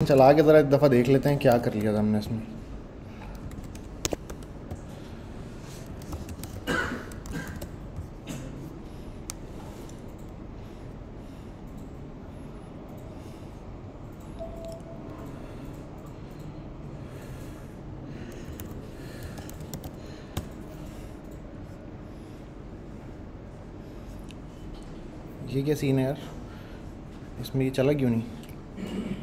चला के ज़रा एक दफ़ा देख लेते हैं क्या कर लिया था हमने इसमें। ये क्या सीन है यार? इसमें ये चला क्यों नहीं?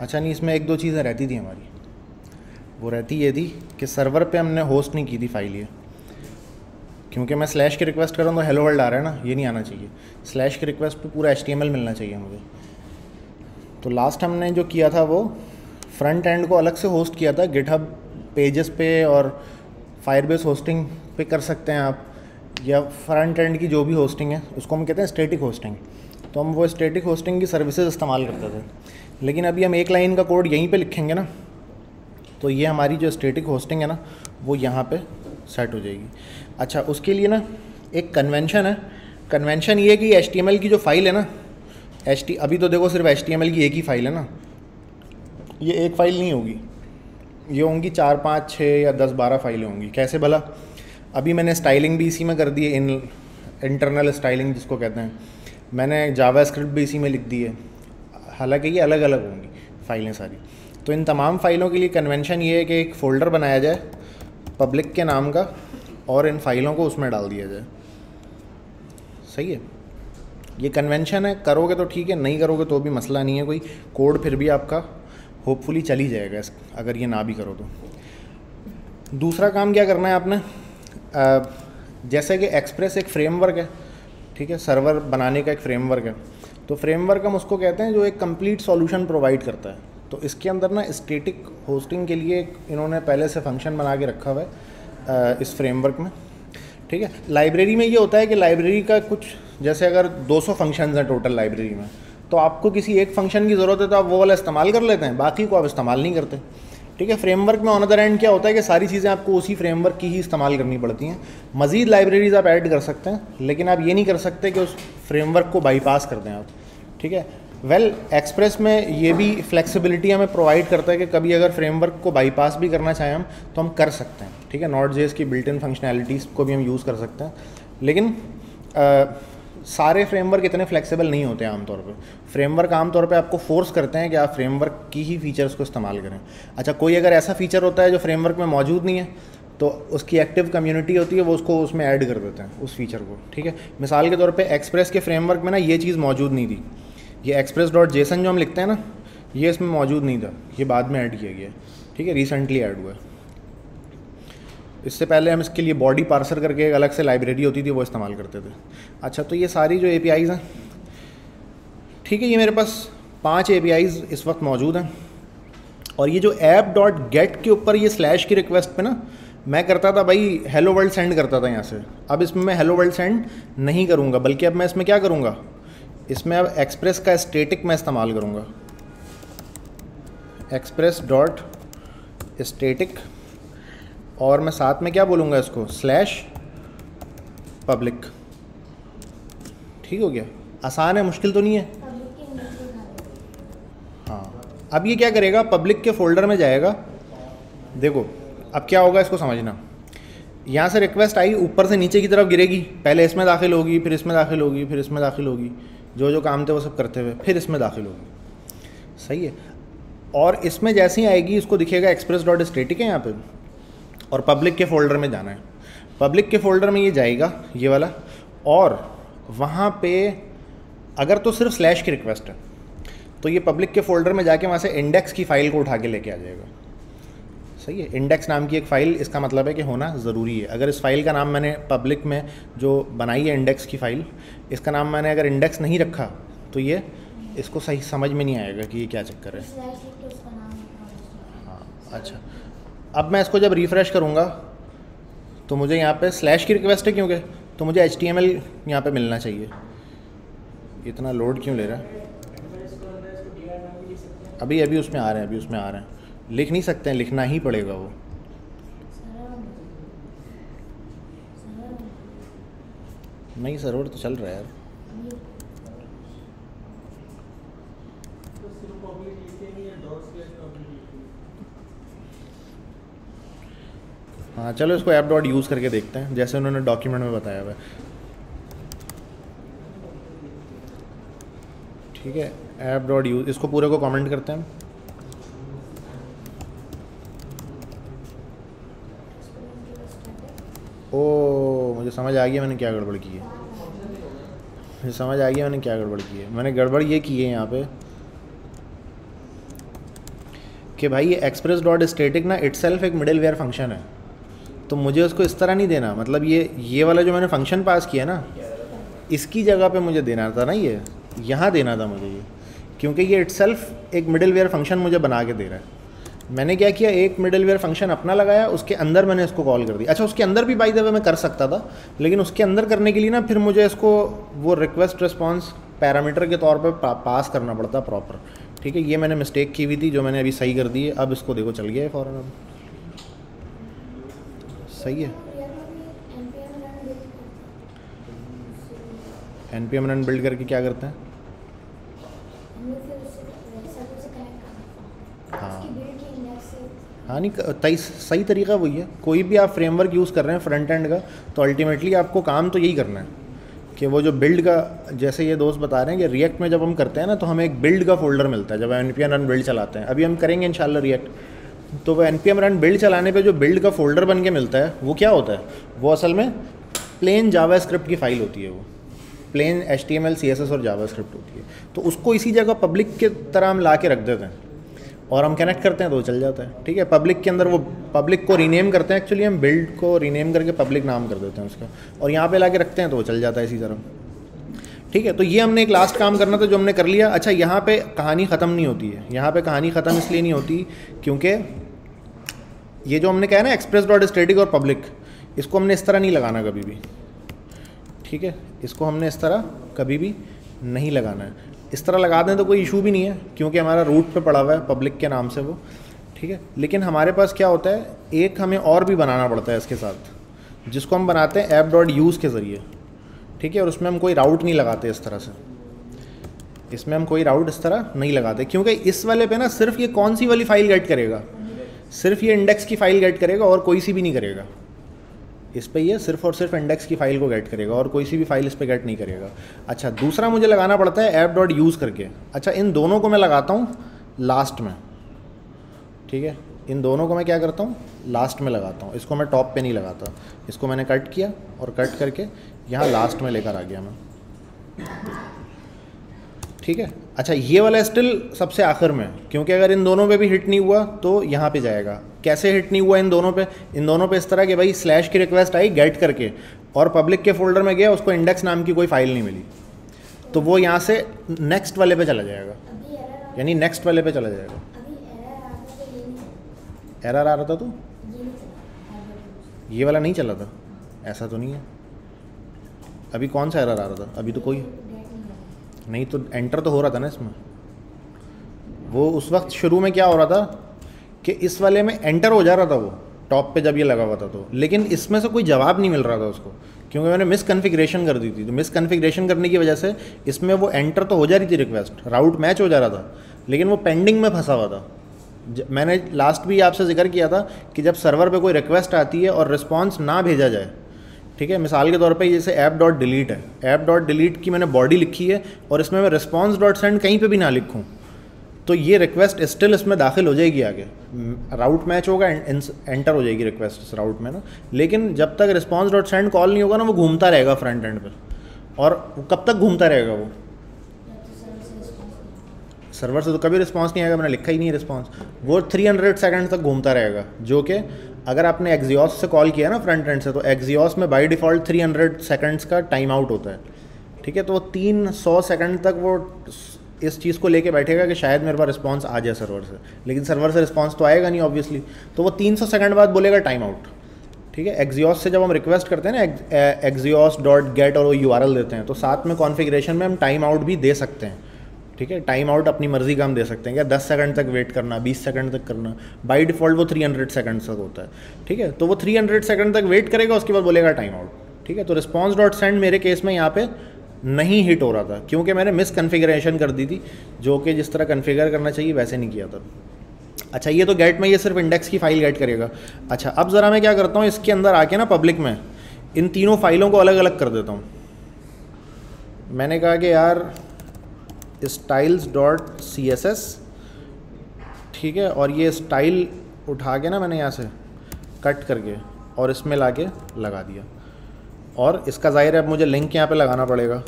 अच्छा नहीं, इसमें एक दो चीज़ें रहती थी हमारी। वो रहती ये थी कि सर्वर पे हमने होस्ट नहीं की थी फ़ाइल ये। क्योंकि मैं स्लैश की रिक्वेस्ट कर रहा हूँ तो हेलो वर्ल्ड आ रहा है ना, ये नहीं आना चाहिए। स्लैश की रिक्वेस्ट पे पूरा एचटीएमएल मिलना चाहिए मुझे तो लास्ट हमने जो किया था वो फ्रंट एंड को अलग से होस्ट किया था। गिटहब पेजेस पे और फायरबेस होस्टिंग पे कर सकते हैं आप। या फ्रंट एंड की जो भी होस्टिंग है, उसको हम कहते हैं स्टेटिक होस्टिंग तो हम वो स्टेटिक होस्टिंग की सर्विसेज़ इस्तेमाल करते थे। लेकिन अभी हम एक लाइन का कोड यहीं पे लिखेंगे ना तो ये हमारी जो स्टेटिक होस्टिंग है ना, वो यहाँ पे सेट हो जाएगी। अच्छा उसके लिए ना एक कन्वेंशन है। कन्वेंशन ये है कि एच की जो फ़ाइल है ना एच अभी तो देखो सिर्फ़ एच की एक ही फ़ाइल है ना। ये एक फ़ाइल नहीं होगी। ये होंगी चार, पाँच छः या दस, बारह फाइलें होंगी। कैसे भला? अभी मैंने स्टाइलिंग भी इसी में कर दी है इन इंटरनल स्टाइलिंग जिसको कहते हैं। मैंने जावा स्क्रिप्ट भी इसी में लिख दी है। हालाँकि ये अलग अलग होंगी फाइलें सारी। तो इन तमाम फाइलों के लिए कन्वेंशन ये है कि एक फ़ोल्डर बनाया जाए पब्लिक के नाम का, और इन फाइलों को उसमें डाल दिया जाए। सही है? ये कन्वेंशन है, करोगे तो ठीक है, नहीं करोगे तो भी मसला नहीं है कोई। कोड फिर भी आपका होपफुली चल ही जाएगा अगर ये ना भी करो तो। दूसरा काम क्या करना है आपने? जैसे कि एक्सप्रेस एक फ्रेमवर्क है, ठीक है? सर्वर बनाने का एक फ्रेमवर्क है। तो फ्रेमवर्क हम उसको कहते हैं जो एक कंप्लीट सॉल्यूशन प्रोवाइड करता है। तो इसके अंदर ना स्टेटिक होस्टिंग के लिए इन्होंने पहले से फ़ंक्शन बना के रखा हुआ है इस फ्रेमवर्क में। ठीक है? लाइब्रेरी में ये होता है कि लाइब्रेरी का कुछ, जैसे अगर 200 फ़ंक्शंस हैं टोटल लाइब्रेरी में तो आपको किसी एक फ़ंक्शन की ज़रूरत है तो आप वो वाला इस्तेमाल कर लेते हैं, बाकी को आप इस्तेमाल नहीं करते। ठीक है? फ्रेमवर्क में ऑन अदर एंड क्या होता है कि सारी चीज़ें आपको उसी फ्रेमवर्क की ही इस्तेमाल करनी पड़ती हैं। मज़ीद लाइब्रेरीज आप ऐड कर सकते हैं, लेकिन आप ये नहीं कर सकते कि उस फ्रेमवर्क को बाईपास कर दें आप। ठीक है? वेल एक्सप्रेस में ये भी फ्लेक्सिबिलिटी हमें प्रोवाइड करता है कि कभी अगर फ्रेमवर्क को बाईपास भी करना चाहें हम तो हम कर सकते हैं ठीक है? नॉट जेस की बिल्ट इन फंक्शनैलिटीज़ को भी हम यूज़ कर सकते हैं। लेकिन आ, सारे फ्रेमवर्क इतने फ्लेक्सिबल नहीं होते हैं आमतौर पर। फ्रेमवर्क आमतौर पे आपको फोर्स करते हैं कि आप फ्रेमवर्क की ही फीचर्स को इस्तेमाल करें। अच्छा कोई अगर ऐसा फीचर होता है जो फ्रेमवर्क में मौजूद नहीं है तो उसकी एक्टिव कम्युनिटी होती है वो उसको उसमें ऐड कर देते हैं उस फीचर को ठीक है? मिसाल के तौर पे एक्सप्रेस के फ्रेमवर्क में ना ये चीज़ मौजूद नहीं थी। ये एक्सप्रेस डॉट जेसन जो हम लिखते हैं ना, ये इसमें मौजूद नहीं था, ये बाद में ऐड किया गया ठीक है रिसेंटली ऐड हुआ है। इससे पहले हम इसके लिए बॉडी पार्सर करके एक अलग से लाइब्रेरी होती थी, वो इस्तेमाल करते थे। अच्छा तो ये सारी जो ए हैं, ठीक है, ये मेरे पास पाँच ए इस वक्त मौजूद हैं, और ये जो ऐप डॉट गेट के ऊपर ये स्लैश की रिक्वेस्ट पे ना, मैं करता था भाई हेलो वर्ल्ड सेंड करता था यहाँ से। अब इसमें मैं हेलो वर्ल्ड सेंड नहीं करूँगा, बल्कि अब मैं इसमें क्या करूँगा? इसमें अब एक्सप्रेस का स्टेटिक मैं इस्तेमाल करूँगा। Express dot static. और मैं साथ में क्या बोलूँगा इसको? Slash public. ठीक हो गया? आसान है, मुश्किल तो नहीं है? हाँ। अब ये क्या करेगा? पब्लिक के फोल्डर में जाएगा। देखो, अब क्या होगा इसको समझना। यहाँ से रिक्वेस्ट आई, ऊपर से नीचे की तरफ़ गिरेगी। पहले इसमें दाखिल होगी, फिर इसमें दाखिल होगी, फिर इसमें दाखिल होगी। जो जो काम थे वो सब करते हुए, फिर इसमें दाखिल होगी सही है। और इसमें जैसे ही आएगी, इसको दिखेगा एक्सप्रेस डॉट स्टेटिक है यहाँ पे। और पब्लिक के फोल्डर में जाना है। पब्लिक के फोल्डर में ये जाएगा, ये वाला। और वहाँ पे अगर तो सिर्फ़ स्लैश की रिक्वेस्ट है तो ये पब्लिक के फोल्डर में जाके वहाँ से इंडेक्स की फ़ाइल को उठा के लेके आ जाएगा। सही है इंडेक्स नाम की एक फ़ाइल इसका मतलब है कि होना ज़रूरी है। अगर इस फ़ाइल का नाम मैंने पब्लिक में जो बनाई है इंडेक्स की फ़ाइल इसका नाम मैंने अगर इंडेक्स नहीं रखा तो ये इसको सही समझ में नहीं आएगा कि ये क्या चक्कर है। हाँ अच्छा। अब मैं इसको जब रिफ़्रेश करूँगा तो मुझे यहाँ पे स्लैश की रिक्वेस्ट है क्योंकि तो मुझे एच टी एम एल यहाँ पर मिलना चाहिए। इतना लोड क्यों ले रहा है? अभी अभी उसमें आ रहे हैं, अभी उसमें आ रहे हैं। लिख नहीं सकते हैं, लिखना ही पड़ेगा वो। नहीं, सर्वर तो चल रहा है यार। हाँ चलो इसको ऐप डॉट यूज़ करके देखते हैं, जैसे उन्होंने डॉक्यूमेंट में बताया हुआ ठीक है ऐप डॉट यूज़ इसको पूरे को कमेंट करते हैं ओ मुझे समझ आ गया मैंने क्या गड़बड़ की है। मुझे समझ आ गया मैंने क्या गड़बड़ की है। मैंने गड़बड़ ये की है यहाँ पे कि भाई ये एक्सप्रेस डॉट स्टेटिक ना इट एक मिडिल वेयर फ़ंक्शन है। तो मुझे उसको इस तरह नहीं देना। मतलब ये ये वाला जो मैंने फ़ंक्शन पास किया ना, इसकी जगह पे मुझे देना था ना ये। यहाँ देना था मुझे ये। क्योंकि ये इट्सल्फ एक मिडिल वेयर फ़ंक्शन मुझे बना के दे रहा है। मैंने क्या किया एक मिडिल वेयर फ़ंक्शन अपना लगाया उसके अंदर मैंने इसको कॉल कर दिया। अच्छा उसके अंदर भी बाई द वे मैं कर सकता था लेकिन उसके अंदर करने के लिए ना फिर मुझे इसको वो रिक्वेस्ट रिस्पॉन्स पैरामीटर के तौर पर पा, पास करना पड़ता प्रॉपर ठीक है ये मैंने मिस्टेक की हुई थी जो मैंने अभी सही कर दी है। अब इसको देखो चल गया है फ़ौरन अब। सही है। N P M run build करके क्या करते हैं? हाँ। हाँ नहीं सही तरीका वही है। कोई भी आप फ्रेमवर्क यूज़ कर रहे हैं फ्रंट एंड का तो अल्टीमेटली आपको काम तो यही करना है कि वो जो बिल्ड का, जैसे ये दोस्त बता रहे हैं कि रिएक्ट में जब हम करते हैं ना तो हमें एक बिल्ड का फोल्डर मिलता है, जब N P M run build चलाते हैं। अभी हम करेंगे इन रिएक्ट तो वो N P M run build चलाने पर जो बिल्ड का फोल्डर बन के मिलता है, वो क्या होता है? वो असल में प्लेन जावा स्क्रिप्ट की फ़ाइल होती है वो। Plain H T M L C S S और जावा स्क्रिप्ट होती है। तो उसको इसी जगह पब्लिक के तरह हम ला के रख देते हैं। और हम कनेक्ट करते हैं तो चल जाता है। ठीक है? पब्लिक के अंदर वो पब्लिक को रीनेम करते हैं एक्चुअली हम बिल्ड को रीनेम करके पब्लिक नाम कर देते हैं उसका। और यहाँ पे ला रखते हैं तो वो चल जाता है इसी तरह। ठीक है? तो ये हमने एक लास्ट काम करना था जो हमने कर लिया। अच्छा यहाँ पे कहानी ख़त्म नहीं होती है। यहाँ पे कहानी ख़त्म इसलिए नहीं होती क्योंकि ये जो हमने कहा ना एक्सप्रेस डॉट स्टेटिक और पब्लिक इसको हमने इस तरह नहीं लगाना कभी भी। ठीक है? इसको हमने इस तरह कभी भी नहीं लगाना है। इस तरह लगा दें तो कोई इशू भी नहीं है, क्योंकि हमारा रूट पे पड़ा हुआ है पब्लिक के नाम से वो, ठीक है? लेकिन हमारे पास क्या होता है, एक हमें और भी बनाना पड़ता है इसके साथ, जिसको हम बनाते हैं ऐप डॉट यूज़ के ज़रिए, ठीक है? और उसमें हम कोई राउट नहीं लगाते इस तरह से। इसमें हम कोई राउट इस तरह नहीं लगाते, क्योंकि इस वाले पे ना सिर्फ़ ये कौन सी वाली फ़ाइल गेट करेगा? सिर्फ़ ये इंडेक्स की फ़ाइल गेट करेगा और कोई सी भी नहीं करेगा। इस पर ये सिर्फ़ और सिर्फ़ इंडेक्स की फ़ाइल को गेट करेगा और कोई सी भी फ़ाइल इस पर गेट नहीं करेगा। अच्छा दूसरा मुझे लगाना पड़ता है ऐप डॉट यूज़ करके। अच्छा इन दोनों को मैं लगाता हूँ लास्ट में। ठीक है? इन दोनों को मैं क्या करता हूँ? लास्ट में लगाता हूँ। इसको मैं टॉप पे नहीं लगाता। इसको मैंने कट किया और कट करके यहाँ लास्ट में लेकर आ गया मैं। ठीक है? अच्छा ये वाला स्टिल सबसे आखिर में, क्योंकि अगर इन दोनों पे भी हिट नहीं हुआ तो यहाँ पे जाएगा। कैसे हिट नहीं हुआ इन दोनों पे? इन दोनों पे इस तरह के भाई स्लैश की रिक्वेस्ट आई गेट करके। और पब्लिक के फोल्डर में गया, उसको इंडेक्स नाम की कोई फ़ाइल नहीं मिली। तो वो यहाँ से नेक्स्ट वाले पे चला जाएगा। यानी नेक्स्ट वाले पे चला जाएगा। एरर आ रहा था तो? ये वाला नहीं चला था। ऐसा तो नहीं है। अभी कौन सा एरर आ रहा था? अभी तो कोई। नहीं तो एंटर तो हो रहा था ना इसमें। वो उस वक्त शुरू में क्या हो रहा था? कि इस वाले में एंटर हो जा रहा था वो टॉप पे जब ये लगा हुआ था तो। लेकिन इसमें से कोई जवाब नहीं मिल रहा था उसको, क्योंकि मैंने मिस कन्फिग्रेशन कर दी थी। तो मिस कन्फिग्रेशन करने की वजह से इसमें वो एंटर तो हो जा रही थी रिक्वेस्ट राउट मैच हो जा रहा था, लेकिन वो पेंडिंग में फंसा हुआ था। मैंने लास्ट भी आपसे ज़िक्र किया था कि जब सर्वर पे कोई रिक्वेस्ट आती है और रिस्पॉन्स ना भेजा जाए, ठीक है, मिसाल के तौर पे जैसे ऐप डॉट डिलीट है। ऐप डॉट डिलीट की मैंने बॉडी लिखी है और इसमें मैं रिस्पॉन्स डॉट सेंड कहीं पे भी ना लिखूँ। तो ये रिक्वेस्ट स्टिल इसमें दाखिल हो जाएगी आगे। राउट मैच होगा एंटर हो जाएगी रिक्वेस्ट इस राउट में ना। लेकिन जब तक रिस्पॉन्स डॉट सेंड कॉल नहीं होगा ना, वो घूमता रहेगा फ्रंट एंड पर और कब तक घूमता रहेगा वो? सर्वर से तो कभी रिस्पॉन्स नहीं आएगा, मैंने लिखा ही नहीं रिस्पांस वो 300 सेकंड तक घूमता रहेगा, जो कि अगर आपने एक्जियोस से कॉल किया ना फ्रंट एंड से तो एक्जियोस में बाय डिफ़ॉल्ट 300 सेकंड्स का टाइम आउट होता है। ठीक है? तो वो तीन सौ सेकेंड तक वो इस चीज़ को लेके बैठेगा कि शायद मेरे पास रिस्पॉन्स आ जाए सर्वर से। लेकिन सर्वर से रिस्पॉन्स तो आएगा नहीं ऑब्वियसली तो वो 300 सेकंड बाद बोलेगा टाइम आउट ठीक है? एक्जियोस से जब हम रिक्वेस्ट करते हैं ना एक्जियोस डॉट गेट और वो यूआरएल देते हैं तो साथ में कॉन्फ़िगरेशन में हम टाइम आउट भी दे सकते हैं। ठीक है? टाइम आउट अपनी मर्ज़ी का हम दे सकते हैं क्या दस सेकंड तक वेट करना, बीस सेकंड तक करना। बाई डिफ़ॉल्ट वो थ्री हंड्रेड सेकंड तक होता है। ठीक है? तो वो थ्री हंड्रेड सेकंड तक वेट करेगा, उसके बाद बोलेगा टाइम आउट ठीक है? तो रिस्पॉन्स डॉट सेंड मेरे केस में यहाँ पे नहीं हिट हो रहा था, क्योंकि मैंने मिस कन्फिग्रेशन कर दी थी, जो कि जिस तरह कन्फिगर करना चाहिए, वैसे नहीं किया था। अच्छा ये तो गेट में, ये सिर्फ़ इंडेक्स की फ़ाइल गेट करेगा। अच्छा अब ज़रा मैं क्या करता हूँ, इसके अंदर आके ना पब्लिक में, इन तीनों फाइलों को अलग अलग कर देता हूँ। मैंने कहा कि यार styles dot C S S ठीक है, और ये स्टाइल उठा के ना मैंने यहाँ से कट करके, और इसमें ला के लगा दिया। और इसका ज़ाहिर है अब मुझे लिंक यहाँ पे लगाना पड़ेगा।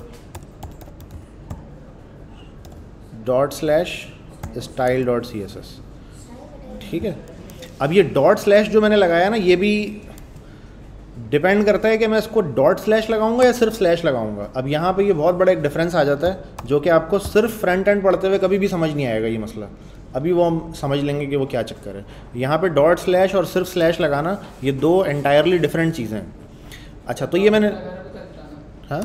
Dot slash style dot C S S ठीक है? अब ये डॉट स्लैश जो मैंने लगाया ना, ये भी डिपेंड करता है कि मैं इसको डॉट स्लैश लगाऊँगा या सिर्फ़ स्लैश लगाऊँगा। अब यहाँ पे ये बहुत बड़ा एक डिफरेंस आ जाता है, जो कि आपको सिर्फ़ फ्रंट एंड पढ़ते हुए कभी भी समझ नहीं आएगा ये मसला। अभी वो हम समझ लेंगे कि वो क्या चक्कर है। यहाँ पे डॉट स्लैश और सिर्फ़ स्लैश लगाना, ये दो एंटायरली डिफरेंट चीज़ें हैं। अच्छा तो ये मैंने हाँ।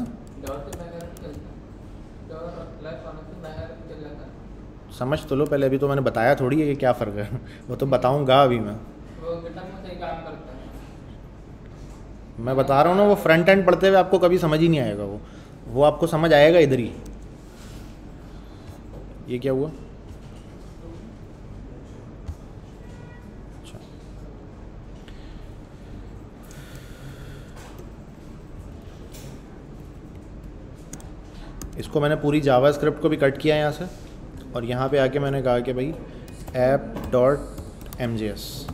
समझ तो लो पहले अभी तो मैंने बताया थोड़ी है कि क्या फ़र्क है। वो तो बताऊँगा अभी मैं। मैं बता रहा हूँ ना वो फ्रंट एंड पढ़ते हुए आपको कभी समझ ही नहीं आएगा वो। वो आपको समझ आएगा इधर ही। ये क्या हुआ? इसको मैंने पूरी जावा स्क्रिप्ट को भी कट किया यहाँ से। और यहाँ पे आके मैंने कहा कि भाई app dot M J S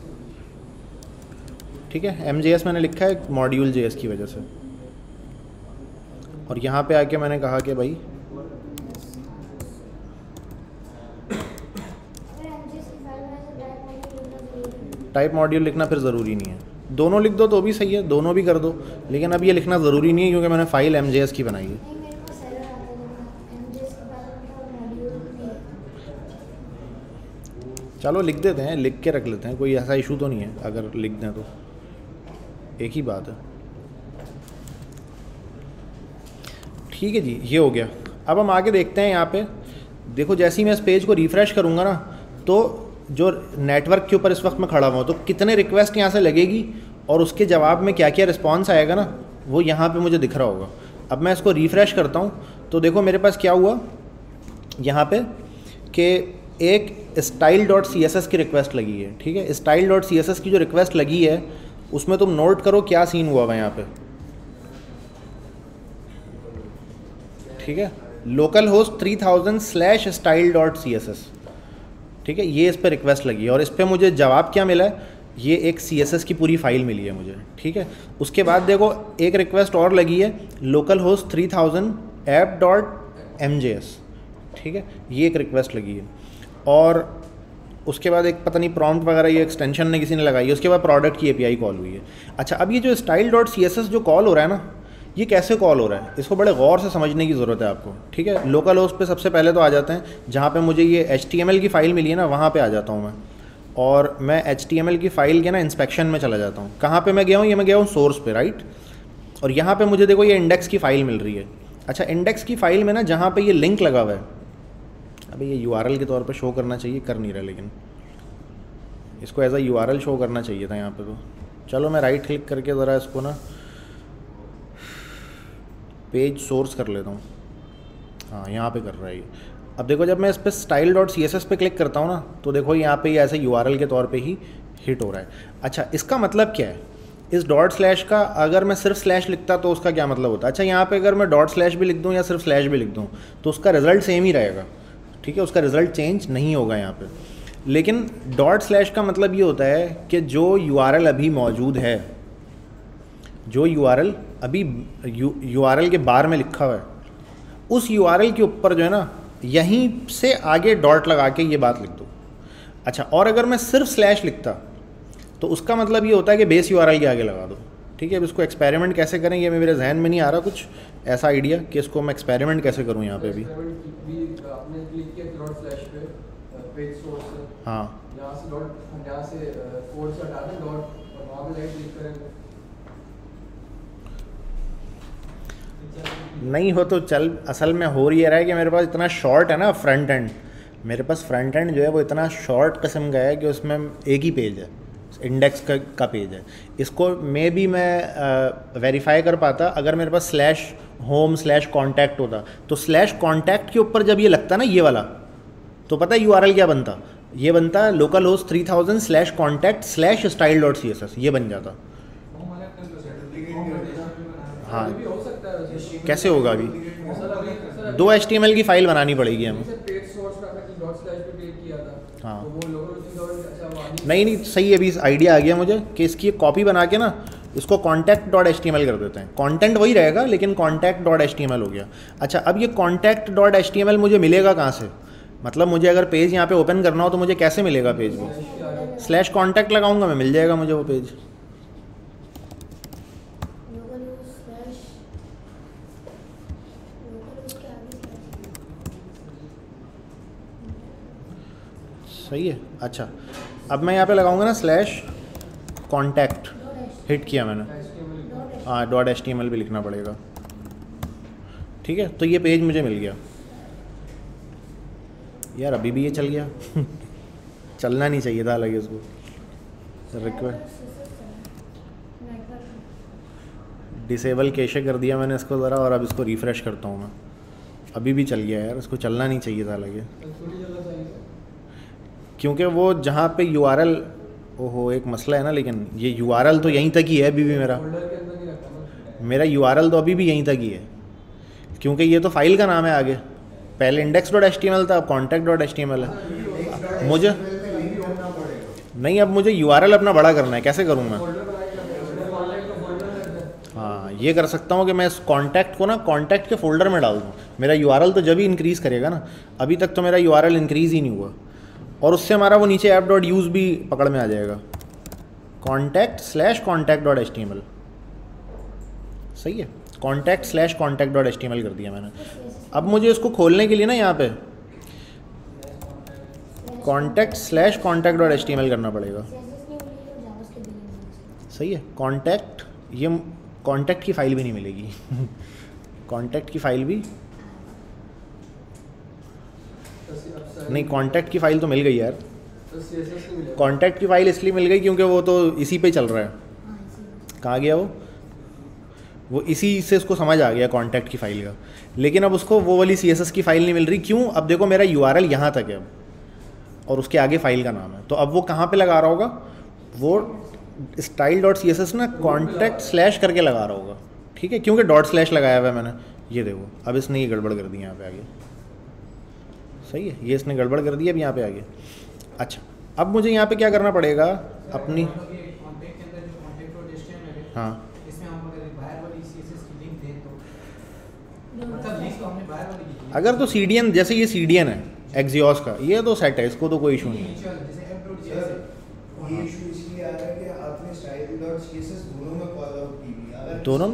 ठीक है? एम जे एस मैंने लिखा है मॉड्यूल जे एस की वजह से। और यहाँ पे आके मैंने कहा कि भाई टाइप मॉड्यूल लिखना फिर ज़रूरी नहीं है। दोनों लिख दो तो भी सही है, दोनों भी कर दो, लेकिन अब ये लिखना ज़रूरी नहीं है क्योंकि मैंने फ़ाइल एम की बनाई है। चलो लिख देते हैं, लिख के रख लेते हैं, कोई ऐसा इशू तो नहीं है, अगर लिख दें तो। एक ही बात है। ठीक है जी, ये हो गया। अब हम आगे देखते हैं यहाँ पे। देखो, जैसे ही मैं इस पेज को रिफ़्रेश करूँगा ना तो जो नेटवर्क के ऊपर इस वक्त मैं खड़ा हुआ तो कितने रिक्वेस्ट यहाँ से लगेगी और उसके जवाब में क्या क्या रिस्पॉन्स आएगा ना, वो यहाँ पे मुझे दिख रहा होगा। अब मैं इसको रिफ़्रेश करता हूँ तो देखो मेरे पास क्या हुआ, यहाँ पे कि एक style dot C S S की रिक्वेस्ट लगी है, ठीक है? Style dot C S S की जो रिक्वेस्ट लगी है, उसमें तुम नोट करो क्या सीन हुआ हुआ यहाँ पे। ठीक है? Localhost three thousand slash style dot C S S ठीक है? ये इस पर रिक्वेस्ट लगी है और इस पर मुझे जवाब क्या मिला है? ये एक सी एस एस की पूरी फ़ाइल मिली है मुझे, ठीक है? उसके बाद देखो, एक रिक्वेस्ट और लगी है localhost three thousand app dot M J S ठीक है? ये एक रिक्वेस्ट लगी है। और उसके बाद एक पता नहीं प्रॉम्प्ट वगैरह ये एक्सटेंशन ने किसी ने लगाई है उसके बाद प्रोडक्ट की एपीआई कॉल हुई है। अच्छा अब ये जो style dot C S S जो कॉल हो रहा है ना, ये कैसे कॉल हो रहा है? इसको बड़े गौर से समझने की ज़रूरत है आपको, ठीक है? लोकल होस्ट पे सबसे पहले तो आ जाते हैं, जहाँ पे मुझे ये एचटीएमएल की फ़ाइल मिली है ना, वहाँ पे आ जाता हूँ मैं। और मैं एचटीएमएल की फ़ाइल के ना इंस्पेक्शन में चला जाता हूँ। कहाँ पे मैं गया हूँ? ये मैं गया हूँ सोर्स पे राइट और यहाँ पे मुझे देखो ये इंडेक्स की फ़ाइल मिल रही है। अच्छा इंडेक्स की फ़ाइल में ना जहाँ पर ये लिंक लगा हुआ है अभी ये यू के तौर पर शो करना चाहिए, कर नहीं रहा लेकिन। इसको एज अ यू शो करना चाहिए था यहाँ पे तो। चलो मैं राइट क्लिक करके ज़रा इसको ना पेज सोर्स कर लेता हूँ। हाँ यहाँ पे कर रहा है ये। अब देखो जब मैं इस पर style dot C S S पे क्लिक करता हूँ ना तो देखो यहाँ पे ये ऐसे यू के तौर पे ही हिट हो रहा है। अच्छा इसका मतलब क्या है? इस डॉट स्लैश का अगर मैं सिर्फ़ स्लैश लिखता तो उसका क्या मतलब होता? अच्छा यहाँ पे अगर मैं डॉट स्लैश भी लिख दूँ या सिर्फ़ स्लैश भी लिख दूँ तो उसका रिज़ल्ट सेम ही रहेगा। ठीक है, उसका रिज़ल्ट चेंज नहीं होगा यहाँ पे। लेकिन डॉट स्लैश का मतलब ये होता है कि जो यूआरएल अभी मौजूद है, जो यूआरएल अभी यूआरएल के बार में लिखा हुआ है, उस यूआरएल के ऊपर जो है ना, यहीं से आगे डॉट लगा के ये बात लिख दो। अच्छा और अगर मैं सिर्फ़ स्लैश लिखता तो उसका मतलब ये होता है कि बेस यू के आगे लगा दो। ठीक है, अब इसको एक्सपेरिमेंट कैसे करें, ये मेरे जहन में नहीं आ रहा कुछ, ऐसा आइडिया कि इसको मैं एक्सपेरिमेंट कैसे करूँ यहाँ पे भी हाँ। नहीं हो तो चल असल में हो रही रहा है कि मेरे पास इतना शॉर्ट है ना फ्रंट एंड मेरे पास फ्रंट एंड जो है वो इतना शॉर्ट किस्म का है कि उसमें एक ही पेज है। इंडेक्स का का पेज है। इसको मे भी मैं वेरीफाई कर पाता अगर मेरे पास स्लैश होम स्लैश कॉन्टैक्ट होता तो स्लैश कॉन्टैक्ट के ऊपर जब ये लगता ना ये वाला तो पता है यू क्या बनता? ये बनता है localhost three thousand slash contact slash style dot C S S ये बन जाता। हाँ। कैसे होगा अभी? दो एच टी एम एल की फ़ाइल बनानी पड़ेगी हमें। हाँ। नहीं नहीं, सही अभी आइडिया आ गया मुझे कि इसकी कॉपी बना के ना, इसको कॉन्टैक्ट डॉट एच कर देते हैं। कॉन्टेंट वही रहेगा, लेकिन कॉन्टैक्ट डॉट एच हो गया। अच्छा अब ये contact dot H T M L मुझे मिलेगा कहाँ से? मतलब मुझे अगर पेज यहाँ पे ओपन करना हो तो मुझे कैसे मिलेगा पेज वो? स्लैश कॉन्टैक्ट लगाऊँगा मैं, मिल जाएगा मुझे वो पेज। सही है? अच्छा। अब मैं यहाँ पे लगाऊँगा ना स्लैश कॉन्टैक्ट हिट किया मैंने। हाँ डॉट एच भी लिखना पड़ेगा। ठीक है? तो ये पेज मुझे मिल गया। यार, अभी भी ये चल गया। चलना नहीं चाहिए था अलग इसको रिक्वेस्ट डिसेबल कैशे कर दिया मैंने इसको ज़रा, और अब इसको रिफ़्रेश करता हूँ मैं। अभी भी चल गया यार, इसको चलना नहीं चाहिए था अलग क्योंकि वो जहाँ पे यू आर एल ओहो, एक मसला है ना, लेकिन ये यू आर एल तो यहीं तक ही है अभी भी मेरा। मेरा यू आर एल तो अभी भी यहीं तक ही है। क्योंकि ये तो फ़ाइल का नाम है आगे। पहले index dot H T M L था, अब contact dot H T M L है। मुझे? नहीं, अब मुझे यू आर एल अपना बड़ा करना है, कैसे करूँ मैं? हाँ ये कर सकता हूँ कि मैं इस कॉन्टैक्ट को ना कॉन्टैक्ट के फोल्डर में डाल दूँ। मेरा यू आर एल तो जब ही इंक्रीज़ करेगा ना, अभी तक तो मेरा यू आर एल इंक्रीज़ ही नहीं हुआ। और उससे हमारा वो नीचे ऐप डॉट यूज़ भी पकड़ में आ जाएगा। Contact slash contact dot H T M L सही है? Contact slash contact dot H T M L कर दिया मैंने। अब मुझे इसको खोलने के लिए ना यहाँ पे contact slash contact dot H करना पड़ेगा। सही है। कॉन्टैक्ट ये कॉन्टैक्ट की फ़ाइल भी नहीं मिलेगी। कॉन्टैक्ट की फ़ाइल भी नहीं कॉन्टैक्ट की फ़ाइल तो मिल गई यार। कॉन्टैक्ट की फ़ाइल इसलिए मिल गई क्योंकि वो तो इसी पे चल रहा है। कहाँ गया वो? वो इसी से उसको समझ आ गया कॉन्टैक्ट की फ़ाइल का। लेकिन अब उसको वो वाली सीएसएस की फ़ाइल नहीं मिल रही। क्यों? अब देखो मेरा यू आर यहाँ तक है अब और उसके आगे फ़ाइल का नाम है। तो अब वो कहाँ पे लगा रहा होगा? वो style dot C S S ना कॉन्टैक्ट स्लैश करके लगा रहा होगा। ठीक है? क्योंकि डॉट स्लैश लगाया हुआ है मैंने। ये देखो अब इसने ये गड़बड़ कर दी यहाँ पे आगे। सही है? ये इसने गड़बड़ कर दी अब यहाँ पे आगे। अच्छा अब मुझे यहाँ पे क्या करना पड़ेगा? अपनी हाँ। अगर तो सीडीएन जैसे ये सीडीएन है एक्जियोस का ये तो सेट है इसको तो कोई इशू नहीं है। दोनों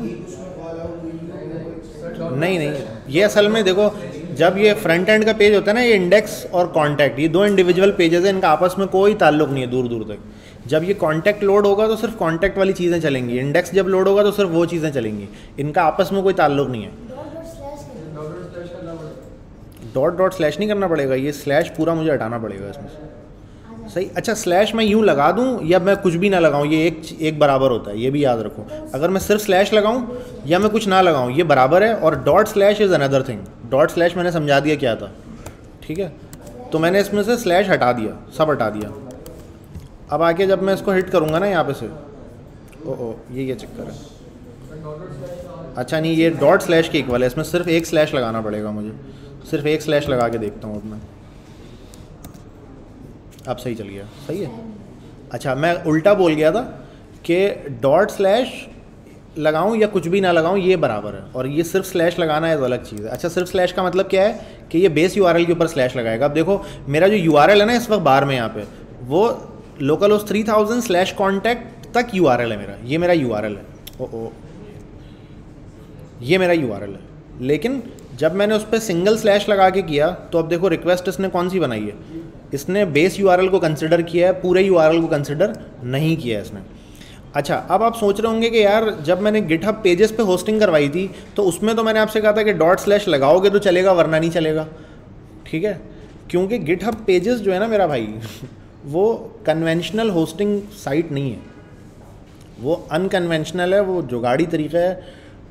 नहीं नहीं ये असल में देखो जब ये फ्रंट एंड का पेज होता है ना ये इंडेक्स और कॉन्टैक्ट ये दो इंडिविजुअल पेजेस हैं इनका आपस में कोई ताल्लुक नहीं है दूर दूर तक। जब ये कॉन्टैक्ट लोड होगा तो सिर्फ़ कॉन्टैक्ट वाली चीज़ें चलेंगी इंडेक्स जब लोड होगा तो सिर्फ़ वो चीज़ें चलेंगी इनका आपस में कोई ताल्लुक नहीं है। डॉट डॉट स्लैश नहीं करना पड़ेगा, ये स्लैश पूरा मुझे हटाना पड़ेगा इसमें सही? अच्छा स्लैश मैं यूँ लगा दूँ या मैं कुछ भी ना लगाऊँ, ये एक एक बराबर होता है, ये भी याद रखो। अगर मैं सिर्फ़ स्लैश लगाऊँ या मैं कुछ ना लगाऊँ, ये बराबर है और dot slash is another thing dot slash मैंने समझा दिया क्या था, ठीक है? तो मैंने इसमें से स्लैश हटा दिया, सब हटा दिया। अब आके जब मैं इसको हिट करूँगा ना यहाँ पे से, ओ ओ, ये ये चक्कर है। अच्छा नहीं, ये डॉट स्लैश के इक्वल है, इसमें सिर्फ़ एक स्लैश लगाना पड़ेगा मुझे। सिर्फ़ एक स्लैश लगा के देखता हूँ अब मैं। अब सही चल गया। सही है? अच्छा मैं उल्टा बोल गया था कि डॉट स्लैश लगाऊँ या कुछ भी ना लगाऊँ, ये बराबर है। और ये सिर्फ़ स्लैश लगाना है तो अलग चीज़ है। अच्छा सिर्फ़ स्लैश का मतलब क्या है कि ये बेस यूआरएल के ऊपर स्लैश लगाएगा। अब देखो, मेरा जो यूआरएल है ना इस वक्त बार में यहाँ पे, वो लोकल उस थ्री थाउज़ेंड स्लैश कॉन्टैक्ट तक यूआरएल है मेरा। ये मेरा यूआरएल है। ओ ओ। ये मेरा यूआरएल है। लेकिन जब मैंने उस पर सिंगल स्लैश लगा के किया तो अब देखो रिक्वेस्ट इसने कौन सी बनाई है? इसने बेस यूआरएल को कंसिडर किया है, पूरे यूआरएल को कंसिडर नहीं किया है इसने। अच्छा अब आप सोच रहे होंगे कि यार, जब मैंने गिटहब पेजेस पे होस्टिंग करवाई थी तो उसमें तो मैंने आपसे कहा था कि डॉट स्लैश लगाओगे तो चलेगा, वरना नहीं चलेगा। ठीक है? क्योंकि गिटहब पेजेस जो है ना मेरा भाई, वो कन्वेंशनल होस्टिंग साइट नहीं है। वो अनकन्वेंशनल है, वो जुगाड़ी तरीका है,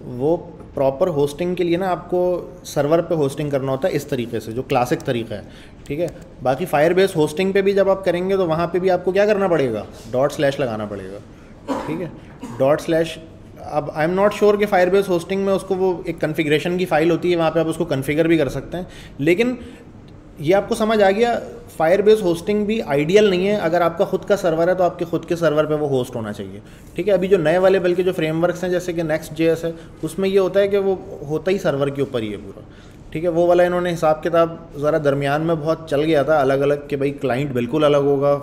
वो प्रॉपर होस्टिंग के लिए ना आपको सर्वर पे होस्टिंग करना होता है इस तरीके से, जो क्लासिक तरीका है, ठीक है? बाकी फायर बेस होस्टिंग पे भी जब आप करेंगे तो वहाँ पे भी आपको क्या करना पड़ेगा? डॉट स्लैश लगाना पड़ेगा, ठीक है? डॉट स्लैश अब आई एम नॉट श्योर कि फायर बेस होस्टिंग में उसको वो एक कन्फिग्रेशन की फ़ाइल होती है, वहाँ पे आप उसको कन्फिगर भी कर सकते हैं, लेकिन ये आपको समझ आ गया फायर बेस होस्टिंग भी आइडियल नहीं है। अगर आपका खुद का सर्वर है तो आपके खुद के सर्वर पे वो होस्ट होना चाहिए। ठीक है? अभी जो नए वाले, बल्कि जो फ्रेमवर्क्स हैं, जैसे कि नेक्स्ट जेएस है, उसमें ये होता है कि वो होता ही सर्वर के ऊपर ही है पूरा। ठीक है? वो वाला इन्होंने हिसाब किताब ज़रा दरमियान में बहुत चल गया था अलग अलग कि भाई क्लाइंट बिल्कुल अलग होगा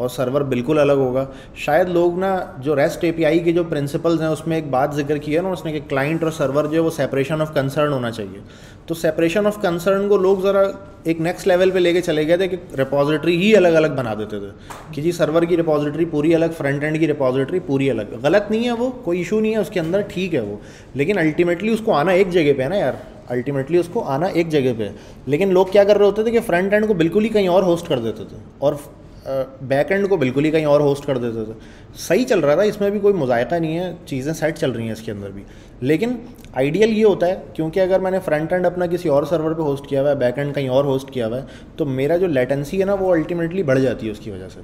और सर्वर बिल्कुल अलग होगा। शायद लोग ना जो रेस्ट एपीआई के जो प्रिंसिपल्स हैं, उसमें एक बात ज़िक्र की है ना उसने कि क्लाइंट और सर्वर जो है वो सेपरेशन ऑफ़ कंसर्न होना चाहिए। तो सेपरेशन ऑफ़ कंसर्न को लोग ज़रा एक नेक्स्ट लेवल पे लेके चले गए थे कि रिपोजिटरी ही अलग अलग बना देते थे। कि जी सर्वर की रिपोजिटरी पूरी अलग फ्रंट एंड की रिपोजिटरी पूरी अलग। गलत नहीं है वो, कोई इशू नहीं है, उसके अंदर ठीक है वो। लेकिन अल्टीमेटली उसको आना एक जगह पे है ना यार। अल्टीमेटली उसको आना एक जगह पे लेकिन लोग क्या कर रहे होते थे कि फ्रंट एंड को बिल्कुल ही कहीं और होस्ट कर देते थे। और बैक एंड को बिल्कुल ही कहीं और होस्ट कर देते थे। सही चल रहा था, इसमें भी कोई मुजायका नहीं है, चीज़ें सेट चल रही हैं इसके अंदर भी। लेकिन आइडियल ये होता है, क्योंकि अगर मैंने फ्रंट एंड अपना किसी और सर्वर पे होस्ट किया हुआ है बैक एंड कहीं और होस्ट किया हुआ है तो मेरा जो लेटेंसी है ना, वो अल्टीमेटली बढ़ जाती है उसकी वजह से।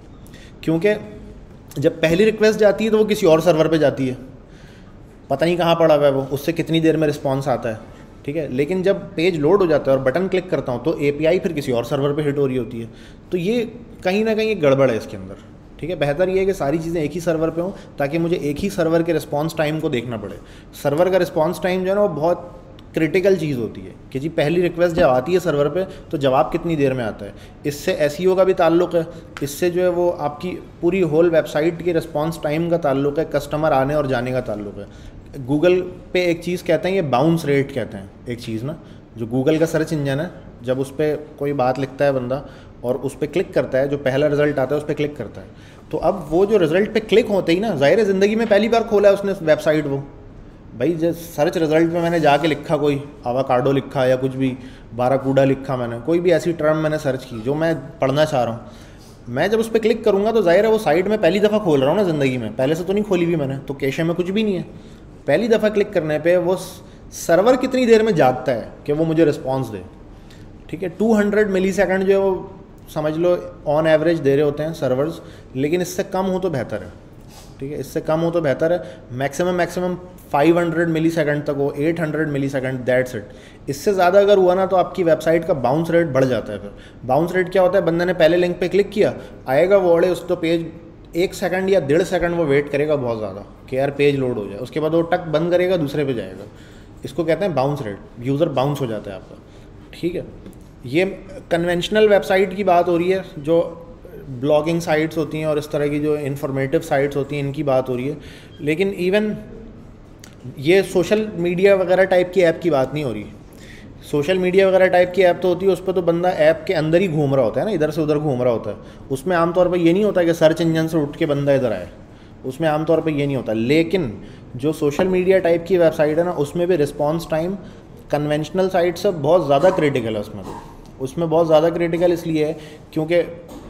क्योंकि जब पहली रिक्वेस्ट जाती है तो वो किसी और सर्वर पर जाती है। पता नहीं कहाँ पड़ा हुआ है वो, उससे कितनी देर में रिस्पॉन्स आता है। ठीक है? लेकिन जब पेज लोड हो जाता है और बटन क्लिक करता हूँ तो एपीआई फिर किसी और सर्वर पर हिट हो रही होती है। तो ये कहीं ना कहीं गड़बड़ है इसके अंदर, ठीक है? बेहतर ये है कि सारी चीज़ें एक ही सर्वर पे हों, ताकि मुझे एक ही सर्वर के रिस्पॉन्स टाइम को देखना पड़े। सर्वर का रिस्पॉन्स टाइम जो है ना, वो बहुत क्रिटिकल चीज़ होती है कि जी पहली रिक्वेस्ट जब आती है सर्वर पे तो जवाब कितनी देर में आता है। इससे एस e का भी ताल्लुक है। इससे जो है वो आपकी पूरी होल वेबसाइट के रिस्पॉन्स टाइम का ताल्लुक है कस्टमर आने और जाने का ताल्लुक है। गूगल पे एक चीज़ कहते हैं, ये बाउंस रेट कहते हैं, एक चीज़ ना, जो गूगल का सर्च इंजन है, जब उस पर कोई बात लिखता है बंदा और उस पर क्लिक करता है, जो पहला रिज़ल्ट आता है, उस पर क्लिक करता है। तो अब वो जो रिज़ल्ट पे क्लिक होते ही ना, ज़ाहिर है ज़िंदगी में पहली बार खोला है उसने वेबसाइट वो। भाई, जब सर्च रिज़ल्ट में मैंने जाके लिखा कोई आवा कार्डो लिखा या कुछ भी बाराकूडा लिखा मैंने, कोई भी ऐसी टर्म मैंने सर्च की, जो मैं पढ़ना चाह रहा हूँ। मैं जब उस पर क्लिक करूँगा तो ज़ाहिर है वो साइट में पहली दफ़ा खोल रहा हूँ ना ज़िंदगी में, पहले से तो नहीं खोली हुई मैंने तो कैशे में कुछ भी नहीं है। पहली दफ़ा क्लिक करने पे वो सर्वर कितनी देर में जागता है कि वो मुझे रिस्पॉन्स दे। ठीक है? 200 हंड्रेड मिली सेकेंड जो है वो समझ लो ऑन एवरेज दे रहे होते हैं सर्वर्स लेकिन इससे कम हो तो बेहतर है। ठीक है? इससे कम हो तो बेहतर है। मैक्सिमम मैक्सिमम 500 मिली सेकेंड तक हो 800 मिली सेकेंड दैट्स इट इससे ज़्यादा अगर हुआ ना तो आपकी वेबसाइट का बाउंस रेट बढ़ जाता है फिर। बाउंस रेट क्या होता है? बंदे ने पहले लिंक पे क्लिक किया, आएगा वो अड़े उस तो पेज एक सेकंड या डेढ़ सेकंड वो वेट करेगा बहुत ज़्यादा, कि यार पेज लोड हो जाए। उसके बाद वो टक बंद करेगा, दूसरे पे जाएगा। इसको कहते हैं बाउंस रेट यूज़र बाउंस हो जाता है आपका। ठीक है? ये कन्वेंशनल वेबसाइट की बात हो रही है, जो ब्लॉगिंग साइट्स होती हैं और इस तरह की जो इन्फॉर्मेटिव साइट्स होती हैं, इनकी बात हो रही है। लेकिन इवन ये सोशल मीडिया वगैरह टाइप की ऐप की बात नहीं हो रही। सोशल मीडिया वगैरह टाइप की ऐप तो होती है, उस पर तो बंदा ऐप के अंदर ही घूम रहा होता है ना, इधर से उधर घूम रहा होता है। उसमें आमतौर पर ये नहीं होता कि सर्च इंजन से उठ के बंदा इधर आए। उसमें आमतौर पर ये नहीं होता। लेकिन जो सोशल मीडिया टाइप की वेबसाइट है ना, उसमें भी रिस्पॉन्स टाइम कन्वेंशनल साइट से बहुत ज़्यादा क्रिटिकल है उसमें तो उसमें बहुत ज़्यादा क्रिटिकल इसलिए है, क्योंकि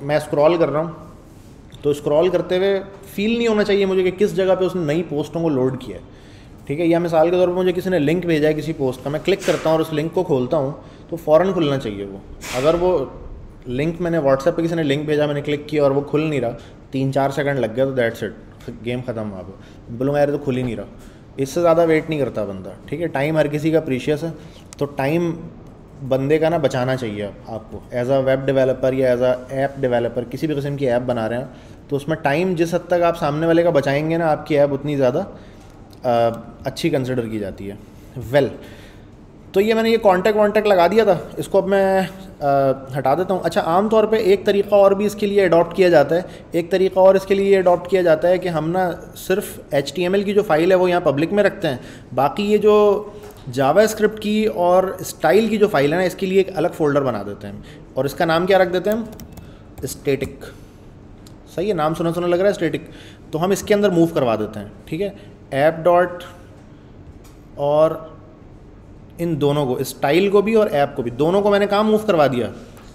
मैं स्क्रॉल कर रहा हूँ तो स्क्रॉल करते हुए फील नहीं होना चाहिए मुझे कि किस जगह पे उसने नई पोस्टों को लोड किया है। ठीक है, या मिसाल के तौर पर मुझे किसी ने लिंक भेजा है किसी पोस्ट का, मैं क्लिक करता हूँ और उस लिंक को खोलता हूँ तो फ़ौरन खुलना चाहिए वो। अगर वो लिंक मैंने व्हाट्सएप पे किसी ने लिंक भेजा, मैंने क्लिक किया और वो खुल नहीं रहा तीन चार सेकंड लग गया तो दैट्स इट गेम ख़त्म वहाँ पर बोलूँगा, यार तो खुल ही नहीं रहा। इससे ज़्यादा वेट नहीं करता बंदा, ठीक है? टाइम हर किसी का प्रीशियस है तो टाइम बंदे का ना बचाना चाहिए आपको। एज अ वेब डेवलपर या एज अ ऐप डेवलपर किसी भी किस्म की ऐप बना रहे हैं तो उसमें टाइम जिस हद तक आप सामने वाले का बचाएँगे ना, आपकी ऐप उतनी ज़्यादा अच्छी कंसिडर की जाती है. वेल well, तो ये मैंने ये कॉन्टैक्ट वॉन्टैक्ट लगा दिया था. इसको अब मैं आ, हटा देता हूँ. अच्छा आमतौर पे एक तरीका और भी इसके लिए अडॉप्ट किया जाता है. एक तरीका और इसके लिए अडॉप्ट किया जाता है कि हम ना सिर्फ़ एचटीएमएल की जो फ़ाइल है वो यहाँ पब्लिक में रखते हैं. बाकी ये जो जावा स्क्रिप्ट की और स्टाइल की जो फ़ाइल है ना इसके लिए एक अलग फोल्डर बना देते हैं. और इसका नाम क्या रख देते हैं हम? स्टेटिक सही है? नाम सुना सुना लग रहा है स्टेटिक तो हम इसके अंदर मूव करवा देते हैं. ठीक है? ऐप डॉट और इन दोनों को, स्टाइल को भी और ऐप को भी, दोनों को मैंने कहाँ मूव करवा दिया?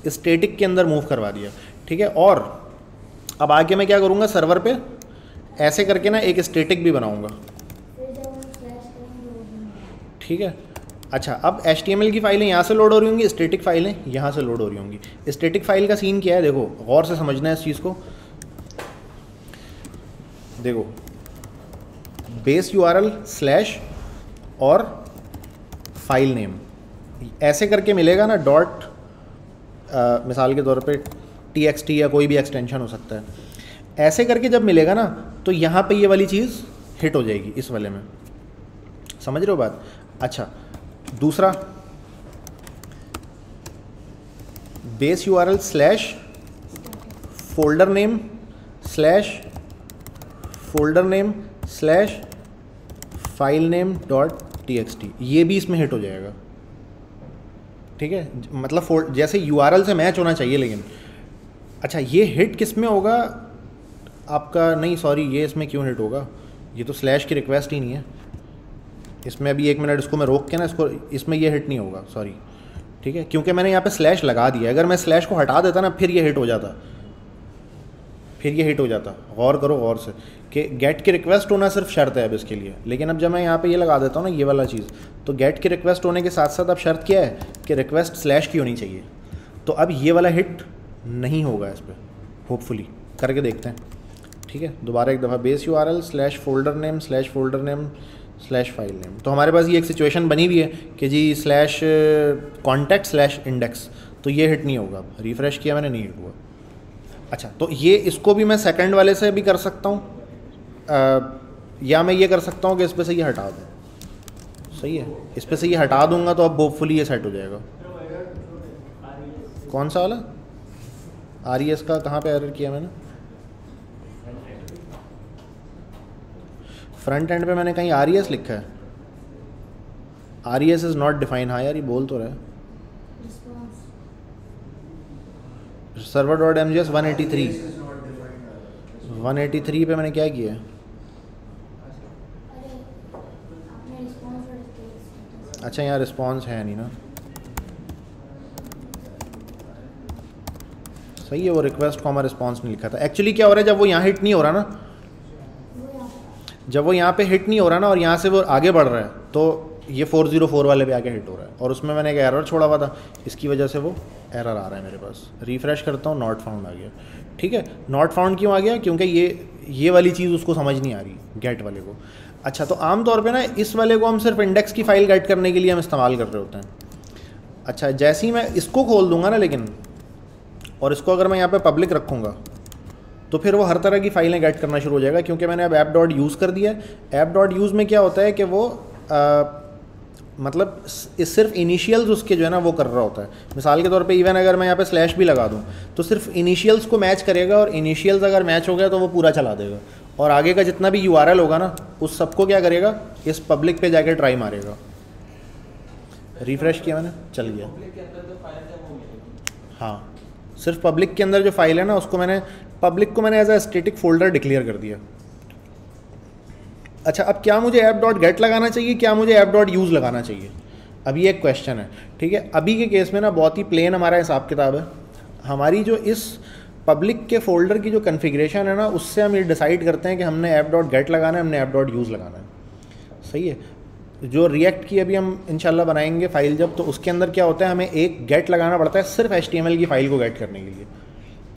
स्टेटिक के अंदर मूव करवा दिया, ठीक है? और अब आके मैं क्या करूँगा? सर्वर पे ऐसे करके ना एक स्टेटिक भी बनाऊँगा। ठीक है? अच्छा अब एच की फाइलें यहाँ से लोड हो रही होंगी स्टेटिक फाइलें यहाँ से लोड हो रही होंगी। स्टेटिक फ़ाइल का सीन क्या है? देखो, गौर से समझना है इस चीज़ को। देखो बेस यू आर स्लैश और फ़ाइल नेम ऐसे करके मिलेगा ना डॉट मिसाल के तौर पे टी एक्स टी या कोई भी एक्सटेंशन हो सकता है। ऐसे करके जब मिलेगा ना तो यहाँ पे ये वाली चीज़ हिट हो जाएगी इस वाले में। समझ रहे हो बात? अच्छा दूसरा base U R L slash folder name slash folder name slash file name dot T X T ये भी इसमें हिट हो जाएगा। ठीक है? मतलब जैसे यू आर एल से मैच होना चाहिए लेकिन। अच्छा ये हिट किसमें होगा? आपका, नहीं सॉरी ये इसमें क्यों हिट होगा? ये तो स्लैश की रिक्वेस्ट ही नहीं है। इसमें अभी एक मिनट इसको मैं रोक के ना, इसको, इसमें ये हिट नहीं होगा सॉरी ठीक है? क्योंकि मैंने यहाँ पे स्लैश लगा दिया अगर मैं स्लैश को हटा देता ना, फिर ये हिट हो जाता। फिर ये हिट हो जाता। गौर करो, गौर से। कि गेट की रिक्वेस्ट होना सिर्फ़ शर्त है अब इसके लिए। लेकिन अब जब मैं यहाँ पे ये लगा देता हूँ ना, ये वाला चीज़ तो गेट की रिक्वेस्ट होने के साथ साथ अब शर्त क्या है? कि रिक्वेस्ट स्लैश की होनी चाहिए। तो अब ये वाला हिट नहीं होगा इस पर होपफुली करके देखते हैं। ठीक है? दोबारा एक दफ़ा base U R L slash folder name slash folder name slash file name तो हमारे पास ये एक सिचुएशन बनी हुई है कि जी स्लैश कॉन्टैक्ट स्लैश इंडेक्स तो ये हिट नहीं होगा रिफ़्रेश किया मैंने, नहीं हिट हुआ। अच्छा तो ये इसको भी मैं सेकंड वाले से भी कर सकता हूँ? या मैं ये कर सकता हूँ कि इस पर से ये हटा दूँ? सही है। इस पर से ये हटा दूँगा तो अब होपफुली ये सेट हो जाएगा। कौन सा वाला? आर e का कहाँ पे एरर किया मैंने? फ्रंट एंड पे मैंने कहीं आर e लिखा है। R E S is not define हाँ यार, ये बोल तो रहा है। Server dot M J S one eighty three one eighty three पे मैंने क्या किया? अच्छा यहाँ रिस्पॉन्स है नहीं ना। सही है, वो रिक्वेस्ट कॉमा रिस्पॉन्स नहीं लिखा था। एक्चुअली क्या हो रहा है, जब वो यहाँ हिट नहीं हो रहा ना? पर जब वो यहाँ पे हिट नहीं हो रहा ना, और यहाँ से वो आगे बढ़ रहा है तो ये 404 वाले पे आके हिट हो रहा है। और उसमें मैंने एक एरर छोड़ा हुआ था। इसकी वजह से वो एरर आ रहा है मेरे पास। रिफ़्रेश करता हूँ नॉट फाउंड आ गया। ठीक है? नॉट फाउंड क्यों आ गया? क्योंकि ये ये वाली चीज़ उसको समझ नहीं आ रही गेट वाले को। अच्छा तो आमतौर पे ना इस वाले को हम सिर्फ़ इंडेक्स की फ़ाइल गेट करने के लिए हम इस्तेमाल कर रहे होते हैं। अच्छा जैसे ही मैं इसको खोल दूँगा ना लेकिन और इसको अगर मैं यहाँ पे पब्लिक रखूँगा तो फिर वो हर तरह की फाइलें गेट करना शुरू हो जाएगा। क्योंकि मैंने अब ऐप डॉट यूज़ कर दिया है। ऐप डॉट यूज़ में क्या होता है कि वो आ, मतलब सिर्फ़ इनिशियल्स उसके जो है ना वो कर रहा होता है। मिसाल के तौर पे इवन अगर मैं यहाँ पे स्लैश भी लगा दूँ तो सिर्फ़ इनिशियल्स को मैच करेगा और इनिशियल्स अगर मैच हो गया तो वो पूरा चला देगा। और आगे का जितना भी यूआरएल होगा ना, उस सबको क्या करेगा? इस पब्लिक पे जाके ट्राई मारेगा। रिफ्रेश किया मैंने, चल गया। हाँ। सिर्फ़ पब्लिक के अंदर जो फ़ाइल है ना, उसको मैंने पब्लिक को मैंने as a static folder declare कर दिया। अच्छा अब क्या मुझे ऐप डॉट गेट लगाना चाहिए? क्या मुझे ऐप डॉट यूज़ लगाना चाहिए? अभी एक क्वेश्चन है, ठीक है? अभी के केस में ना बहुत ही प्लेन हमारा हिसाब किताब है। हमारी जो इस पब्लिक के फोल्डर की जो कन्फिग्रेशन है ना, उससे हम ये डिसाइड करते हैं कि हमने ऐप डॉट गेट लगाना है, हमने ऐप डॉट यूज़ लगाना है। सही है? जो रिएक्ट की अभी हम इंशाल्लाह बनाएँगे फ़ाइल जब तो उसके अंदर क्या होता है, हमें एक गेट लगाना पड़ता है सिर्फ़ HTML की फ़ाइल को गेट करने के लिए।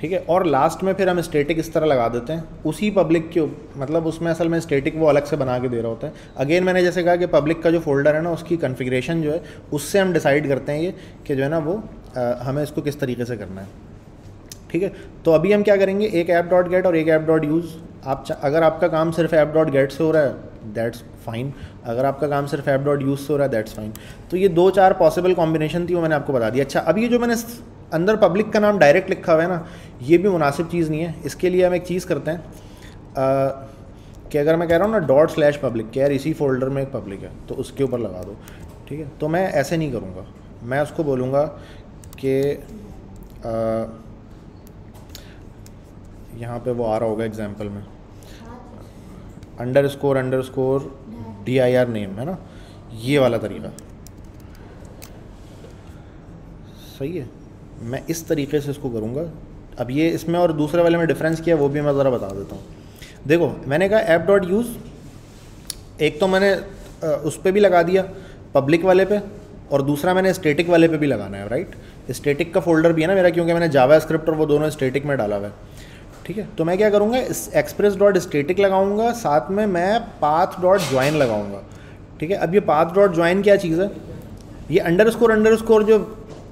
ठीक है? और लास्ट में फिर हम स्टेटिक इस तरह लगा देते हैं। उसी पब्लिक के मतलब उसमें असल में स्टेटिक वो अलग से बना के दे रहा होता है। अगेन मैंने जैसे कहा कि पब्लिक का जो फोल्डर है ना उसकी कन्फिग्रेशन जो है उससे हम डिसाइड करते हैं ये कि जो है ना वो अ, हमें इसको किस तरीके से करना है। ठीक है? तो अभी हम क्या करेंगे? एक ऐप डॉट गेट और एक ऐप डॉट यूज़ आप अगर आपका काम सिर्फ़ ऐप डॉट गेट से हो रहा है दैट्स फाइन अगर आपका काम सिर्फ़ ऐप डॉट यूज़ से हो रहा है दैट्स फाइन तो ये दो चार पॉसिबल कॉम्बिनेशन थी वो मैंने आपको बता दिया। अच्छा अब ये जो मैंने अंदर पब्लिक का नाम डायरेक्ट लिखा हुआ है ना ये भी मुनासिब चीज़ नहीं है। इसके लिए हम एक चीज़ करते हैं अ, कि अगर मैं कह रहा हूँ ना डॉट स्लैश पब्लिक कि यार इसी फोल्डर में एक पब्लिक है तो उसके ऊपर लगा दो ठीक है? तो मैं ऐसे नहीं करूँगा। मैं उसको बोलूँगा कि यहाँ पे वो आ रहा होगा एग्ज़ाम्पल में। Underscore underscore D I R name है ना? ये वाला तरीका। सही है? मैं इस तरीके से इसको करूँगा। अब ये इसमें और दूसरे वाले में डिफरेंस किया, वो भी मैं ज़रा बता देता हूँ। देखो, मैंने कहा ऐप डॉट यूज़ एक तो मैंने उस पर भी लगा दिया पब्लिक वाले पे और दूसरा मैंने स्टेटिक वाले पे भी लगाना है राइट स्टेटिक का फोल्डर भी है ना मेरा, क्योंकि मैंने जावा स्क्रिप्ट और वो दोनों स्टेटिक में डाला हुआ है। ठीक है तो मैं क्या करूँगा एक्सप्रेस डॉट स्टेटिक लगाऊँगा, साथ में मैं पाथ डॉट ज्वाइन लगाऊँगा। ठीक है, अब ये पाथ डॉट ज्वाइन क्या चीज़ है? ये अंडर स्कोर अंडर स्कोर जो